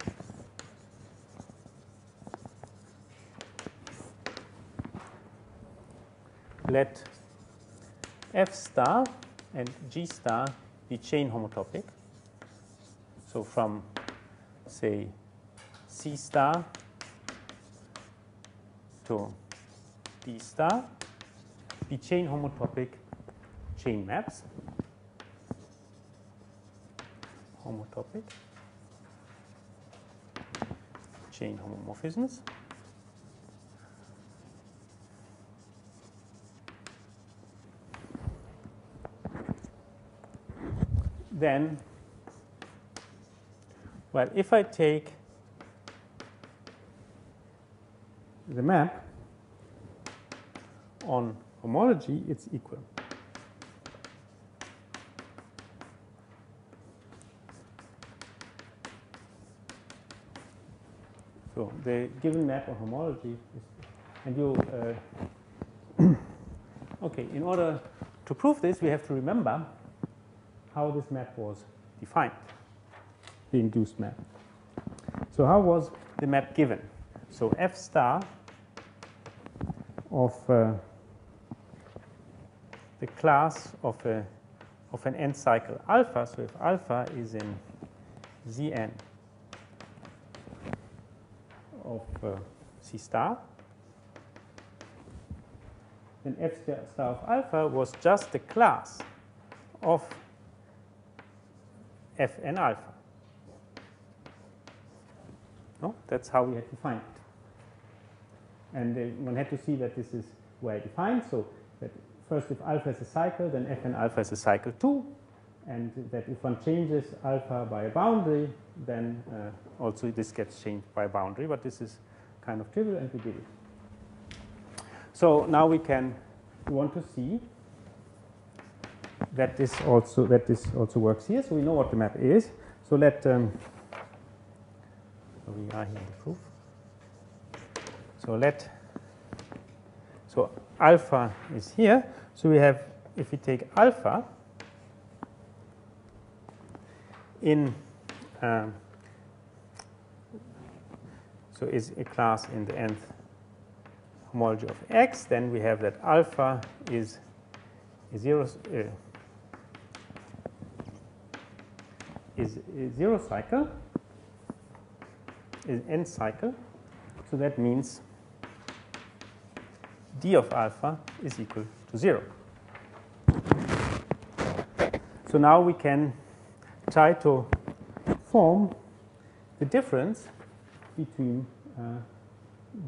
Speaker 1: let f star and g star be chain homotopic. So from say C star to D star the chain homotopic chain maps. Homotopic chain homomorphisms. Then, well, if I take the map on homology, it's equal. So the given map on homology is, and you, uh, okay, in order to prove this, we have to remember how this map was defined, the induced map. So how was the map given? So f star of uh, the class of, a, of an n cycle alpha. So if alpha is in Zn of uh, C star, then f star of alpha was just the class of fn alpha. No, that's how we had defined it. And one had to see that this is well defined. So that first, if alpha is a cycle, then fn alpha is a cycle too, and that if one changes alpha by a boundary, then uh, also this gets changed by a boundary. But this is kind of trivial, and we did it. So now we can we want to see that this also that this also works here. So we know what the map is. So let um, so we are here in the proof. So let so alpha is here. So we have if we take alpha in um, so is a class in the nth homology of x, then we have that alpha is zero uh, is zero cycle, is n cycle. So that means d of alpha is equal to zero. So now we can try to form the difference between uh,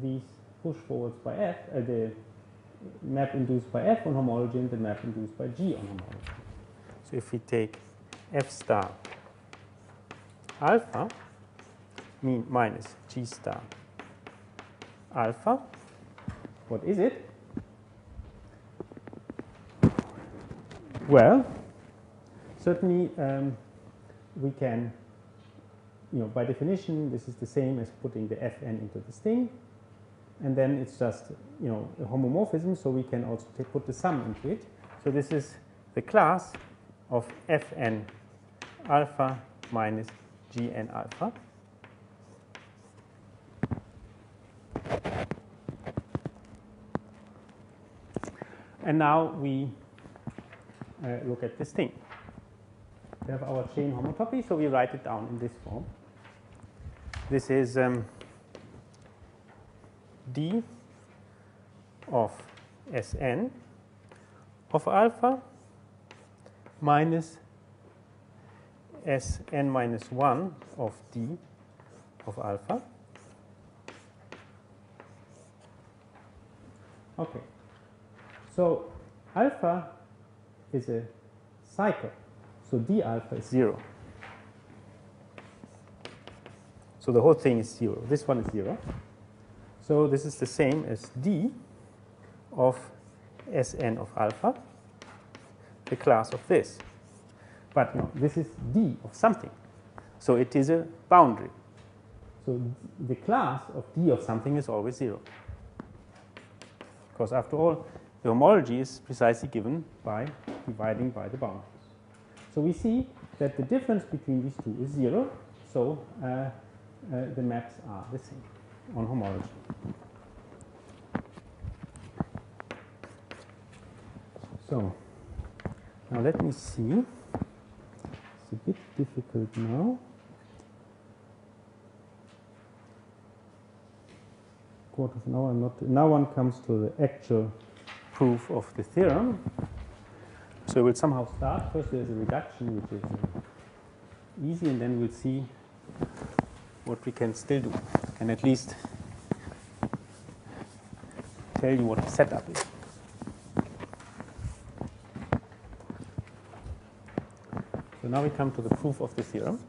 Speaker 1: these push forwards by f, uh, the map induced by f on homology and the map induced by g on homology. So if we take f star alpha mean minus g star alpha, what is it? Well, certainly um, we can, you know, by definition, this is the same as putting the fn into the thing. And then it's just, you know, a homomorphism, so we can also put the sum into it. So this is the class of fn alpha minus gn alpha. And now we uh, look at this thing. We have our chain homotopy, so we write it down in this form. This is um, d of Sn of alpha minus Sn minus 1 of d of alpha. Okay. So alpha is a cycle. So d alpha is 0. So the whole thing is 0. This one is 0. So this is the same as d of Sn of alpha, the class of this. But no, this is d of something. So it is a boundary. So the class of d of something is always 0. Because after all, the homology is precisely given by dividing by the boundaries. So we see that the difference between these two is 0. So uh, uh, the maps are the same on homology. So now let me see. It's a bit difficult now. Quarter of an hour. Not now. One comes to the actual proof of the theorem. So we'll somehow start. First, there's a reduction, which is easy, and then we'll see what we can still do, and at least tell you what the setup is. So now we come to the proof of the theorem.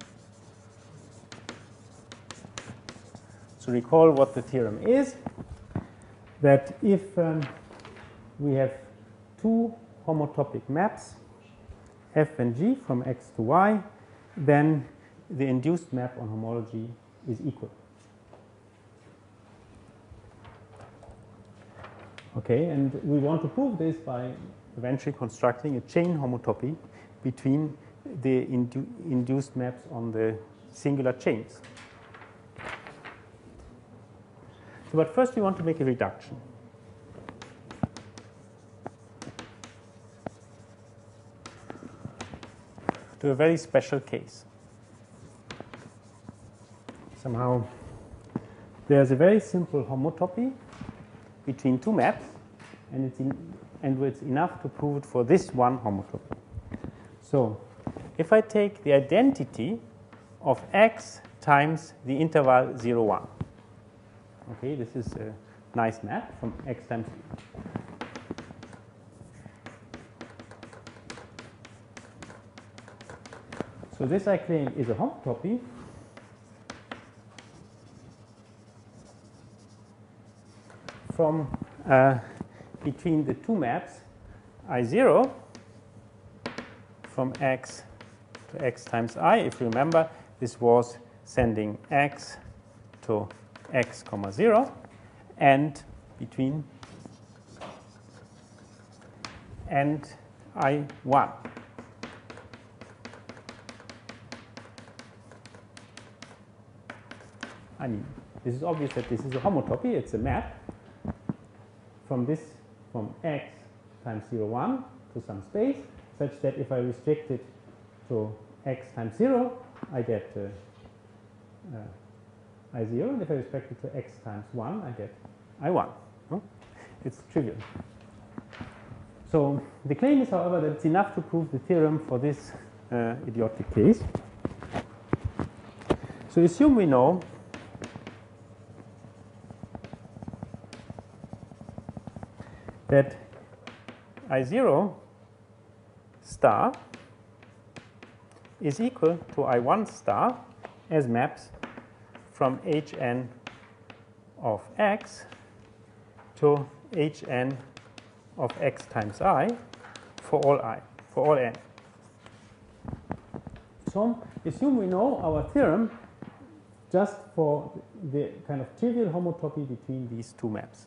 Speaker 1: So recall what the theorem is, that if um, we have two homotopic maps, f and g from x to y, then the induced map on homology is equal. Okay, and we want to prove this by eventually constructing a chain homotopy between the indu induced maps on the singular chains. So, but first we want to make a reduction. To a very special case. Somehow there's a very simple homotopy between two maps, and it's, in, and it's enough to prove it for this one homotopy. So if I take the identity of x times the interval 0, 1. Okay, this is a nice map from x times So this I claim is a homotopy from uh, between the two maps I0 from x to x times i. If you remember, this was sending x to x comma 0 and between and i1. I mean, this is obvious that this is a homotopy, it's a map from this, from x times 0, 1 to some space, such that if I restrict it to x times 0, I get uh, uh, I0, and if I restrict it to x times 1, I get I1. No? It's trivial. So the claim is, however, that it's enough to prove the theorem for this uh, idiotic case. So assume we know that I0 star is equal to I1 star as maps from Hn of x to Hn of x times i for all i, for all n. So assume we know our theorem just for the kind of trivial homotopy between these two maps.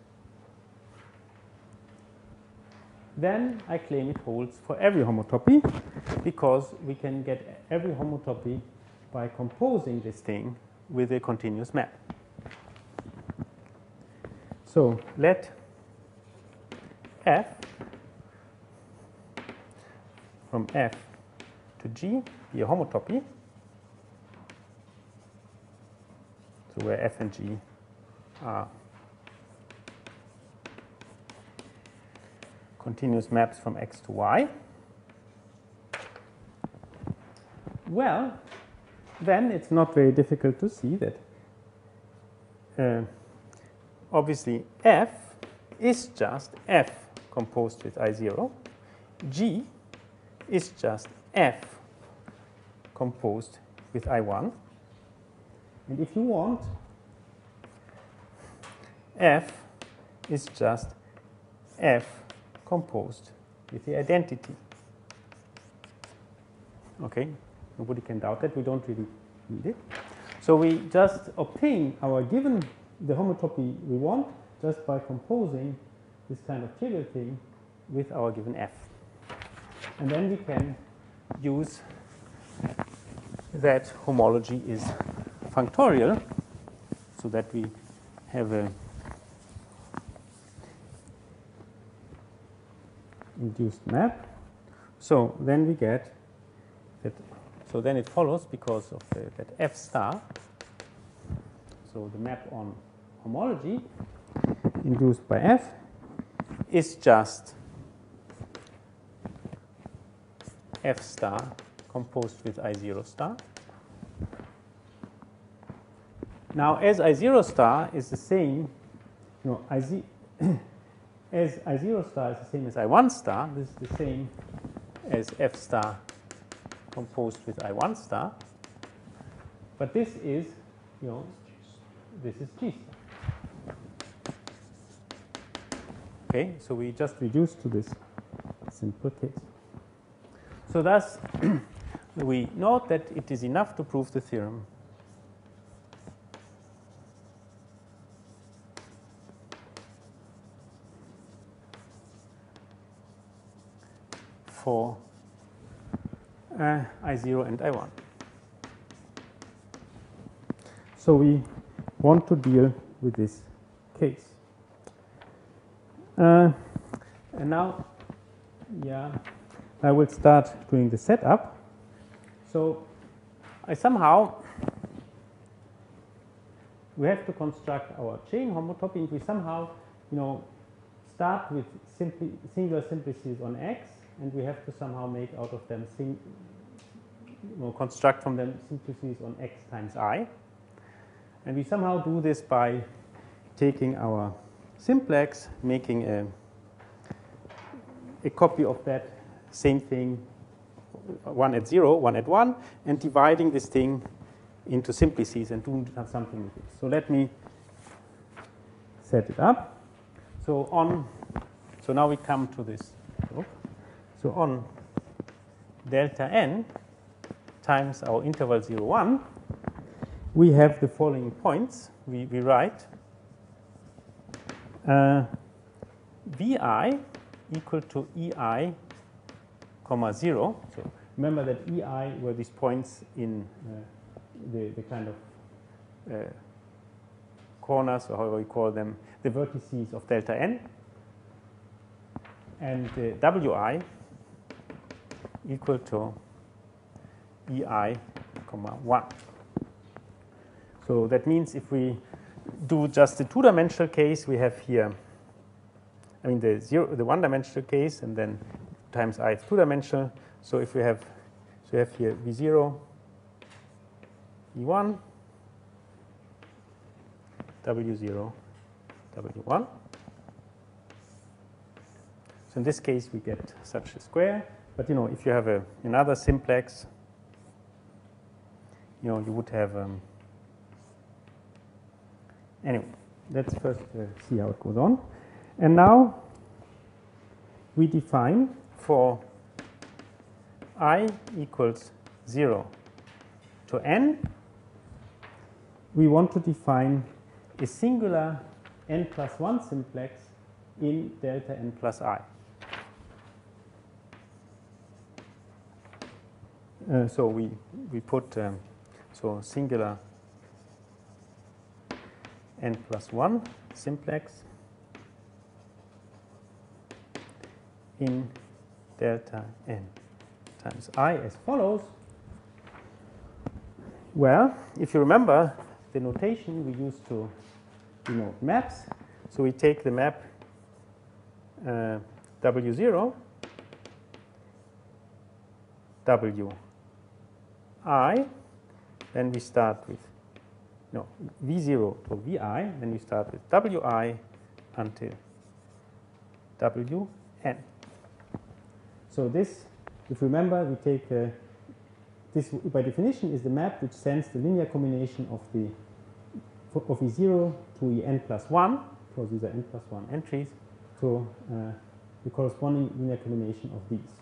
Speaker 1: Then I claim it holds for every homotopy because we can get every homotopy by composing this thing with a continuous map. So let f from f to g be a homotopy. So where f and g are continuous maps from x to y. Well, then it's not very difficult to see that uh, obviously f is just f composed with i0, g is just f composed with i1. And if you want, f is just f composed with the identity. Okay, nobody can doubt that. We don't really need it. So we just obtain our given the homotopy we want just by composing this kind of trivial thing with our given f. And then we can use that homology is functorial so that we have a induced map. So then we get that, so then it follows because of the, that f star, so the map on homology induced by f is just f star composed with i0 star. Now, as i0 star is the same, you know, I as I0 star is the same as I1 star, this is the same as F star composed with I1 star. But this is, you know, this is G star. Okay, so we just reduce to this simple case. So thus, we note that it is enough to prove the theorem for uh, I0 and I1. So we want to deal with this case. Uh, and now, yeah, I will start doing the setup. So I somehow, we have to construct our chain homotopy and we somehow, you know, start with simply, singular simplices on X and we have to somehow make out of them construct from them simplices on x times i. And we somehow do this by taking our simplex, making a, a copy of that same thing, one at 0, one at 1, and dividing this thing into simplices and doing something with it. So let me set it up. So on, so now we come to this. So on delta n times our interval 0, 1, we have the following points. We, we write uh, vi equal to ei comma 0. So remember that ei were these points in uh, the, the kind of uh, corners, or however you call them, the vertices of delta n. And uh, wi equal to ei comma 1. So that means if we do just the two-dimensional case, we have here, I mean the zero, the one-dimensional case, and then times i is two-dimensional. So if we have, so we have here v0, e1, w0, w1. So in this case, we get such a square. But you know, if you have a, another simplex, you know, you would have. Um, anyway, let's first uh, see how it goes on. And now we define for i equals 0 to n, we want to define a singular n plus 1 simplex in delta n plus i. Uh, so we, we put um, so singular n plus 1 simplex in delta n times i as follows. Well, if you remember the notation we used to denote maps, so we take the map uh, W0, W i, then we start with no v0 to vi, then we start with wi until wn. So this, if you remember, we take uh, this by definition is the map which sends the linear combination of the of e0 to en plus 1, because these are n plus 1 entries, to uh, the corresponding linear combination of these.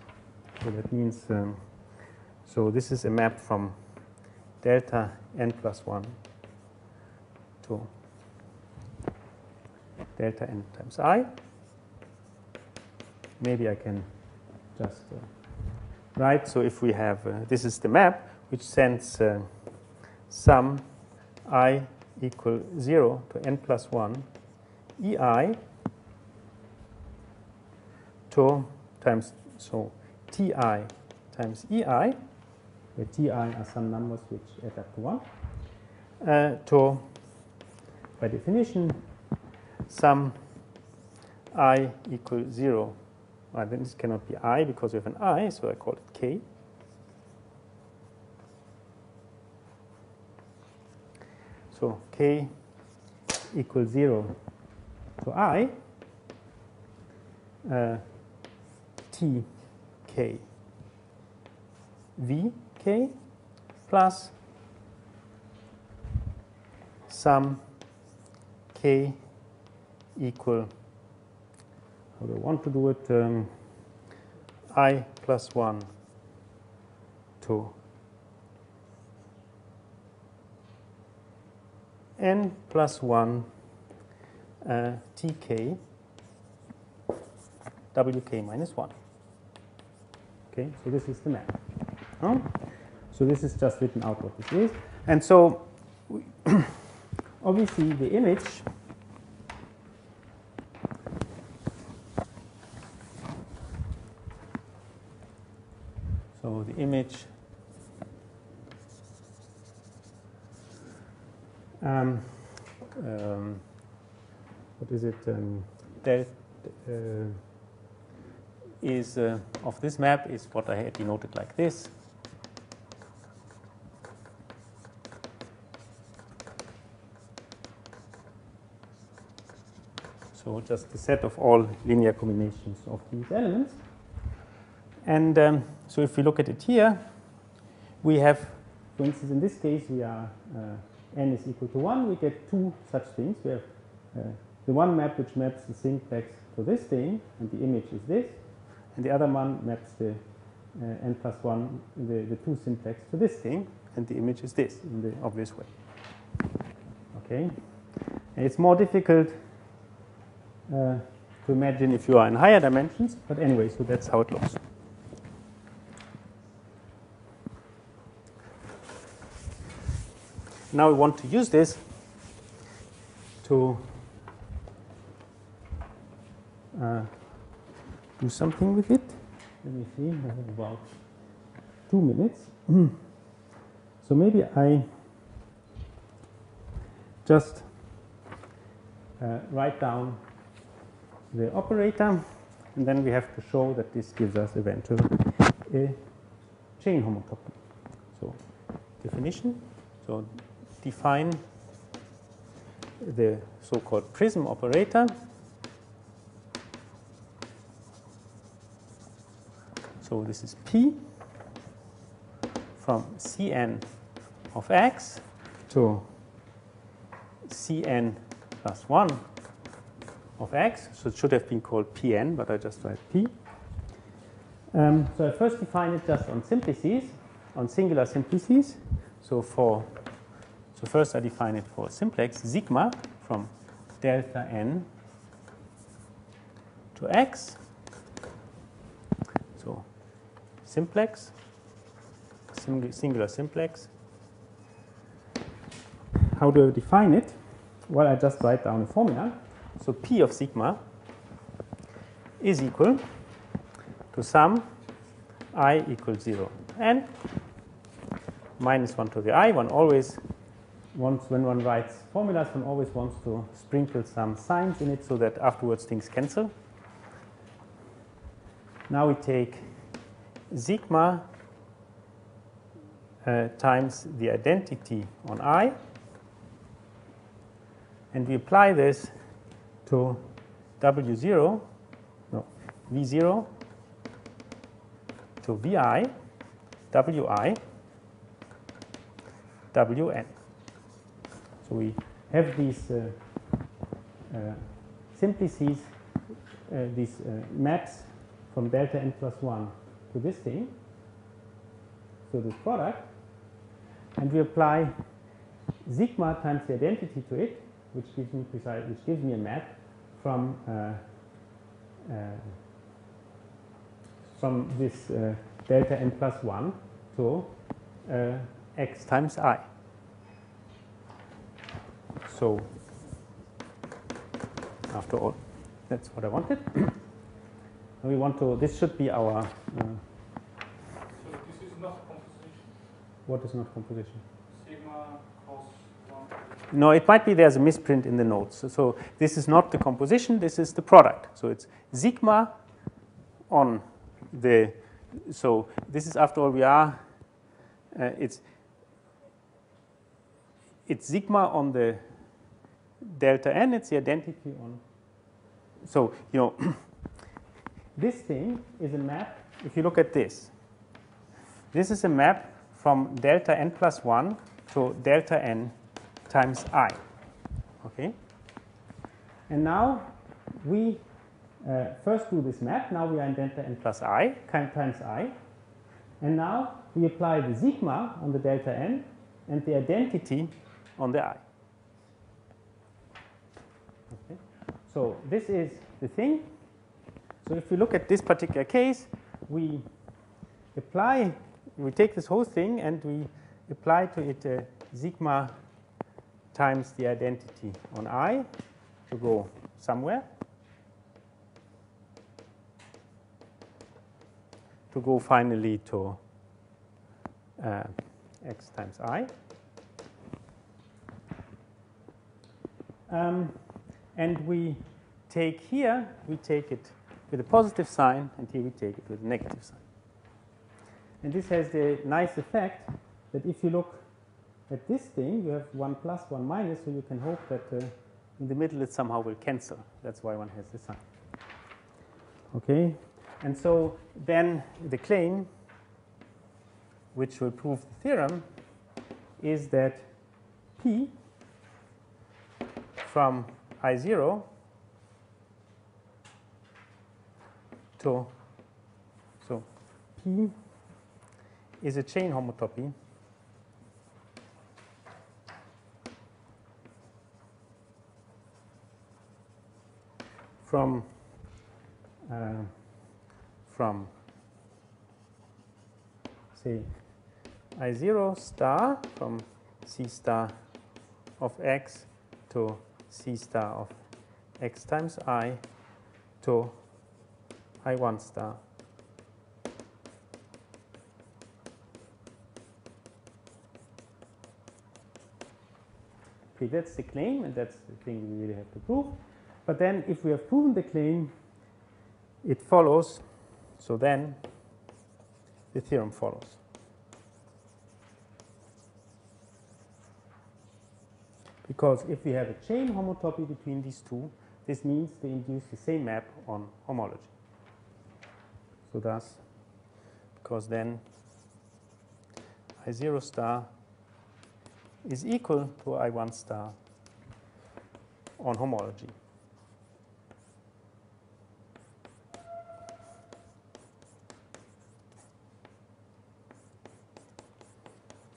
Speaker 1: So that means um, so this is a map from delta n plus 1 to delta n times i. Maybe I can just uh, write. So if we have, uh, this is the map which sends uh, sum i equal 0 to n plus 1 ei to times, so ti times ei where ti are some numbers which add up to 1, uh, to, by definition, sum i equals 0. Well, then this cannot be i because we have an i, so I call it k. So k equals 0 to i, uh, t k v k plus sum k equal, how do I want to do it, um, i plus 1 to n plus 1 uh, tk wk minus 1. Okay, so this is the map. Huh? So this is just written out what this is. And so obviously the image so the image um, um, what is it um, uh, is uh, of this map is what I had denoted like this So just the set of all linear combinations of these elements. And um, so if we look at it here, we have, for instance, in this case, we are uh, n is equal to 1. We get two such things. We have uh, the one map which maps the simplex to this thing, and the image is this. And the other one maps the uh, n plus 1, the, the two simplex to this thing, and the image is this in the obvious way. Okay? And it's more difficult uh, to imagine if you are in higher dimensions, but anyway, so that's how it looks. Now we want to use this to uh, do something with it. Let me see, I have about two minutes. so maybe I just uh, write down the operator, and then we have to show that this gives us eventually a chain homotopy. So definition, so define the so-called prism operator. So this is P from Cn of x to Cn plus 1 of x. So it should have been called Pn, but I just write P. Um, so I first define it just on simplices, on singular simplices. So for so first I define it for simplex sigma from delta n to x. So simplex, singular simplex. How do I define it? Well, I just write down a formula. So P of sigma is equal to sum i equals 0 and minus 1 to the i. One always wants, when one writes formulas, one always wants to sprinkle some signs in it so that afterwards things cancel. Now we take sigma uh, times the identity on i and we apply this to W0, no, V0 to VI, WI, WN. So we have these uh, uh, simplices, uh, these uh, maps from delta n plus 1 to this thing, to this product, and we apply sigma times the identity to it, which gives me precise, which gives me a map from uh, uh, from this uh, delta n plus 1 to uh, x times i. So after all, that's what I wanted. we want to, this should be our, uh,
Speaker 3: So this is not composition.
Speaker 1: what is not composition?
Speaker 3: Sigma cos 1.
Speaker 1: No, it might be there's a misprint in the notes. So, so this is not the composition, this is the product. So it's sigma on the, so this is after all we are, uh, it's, it's sigma on the delta n, it's the identity on, so, you know, this thing is a map, if you look at this, this is a map from delta n plus 1 to delta n times i. Okay? And now we uh, first do this map. Now we are in delta n plus i times i. And now we apply the sigma on the delta n and the identity on the i. Okay? So this is the thing. So if we look at this particular case, we apply, we take this whole thing and we apply to it uh, sigma times the identity on i to go somewhere. To go finally to uh, x times i. Um, and we take here, we take it with a positive sign, and here we take it with a negative sign. And this has the nice effect that if you look at this thing, you have 1 plus, 1 minus, so you can hope that uh, in the middle it somehow will cancel. That's why one has the sign. Okay, and so then the claim, which will prove the theorem, is that P from I0 to, so P is a chain homotopy from uh, from say I0 star from C star of x to C star of x times I to I1 star. Okay, that's the claim, and that's the thing we really have to prove. But then, if we have proven the claim, it follows, so then the theorem follows. Because if we have a chain homotopy between these two, this means they induce the same map on homology. So thus, because then I0 star is equal to I1 star on homology.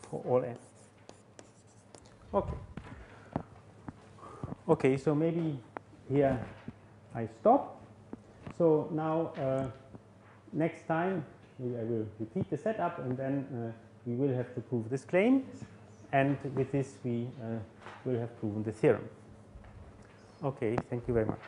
Speaker 1: For all n. Okay. Okay, so maybe here I stop. So now uh, next time I will repeat the setup and then uh, we will have to prove this claim and with this we uh, will have proven the theorem. Okay, thank you very much.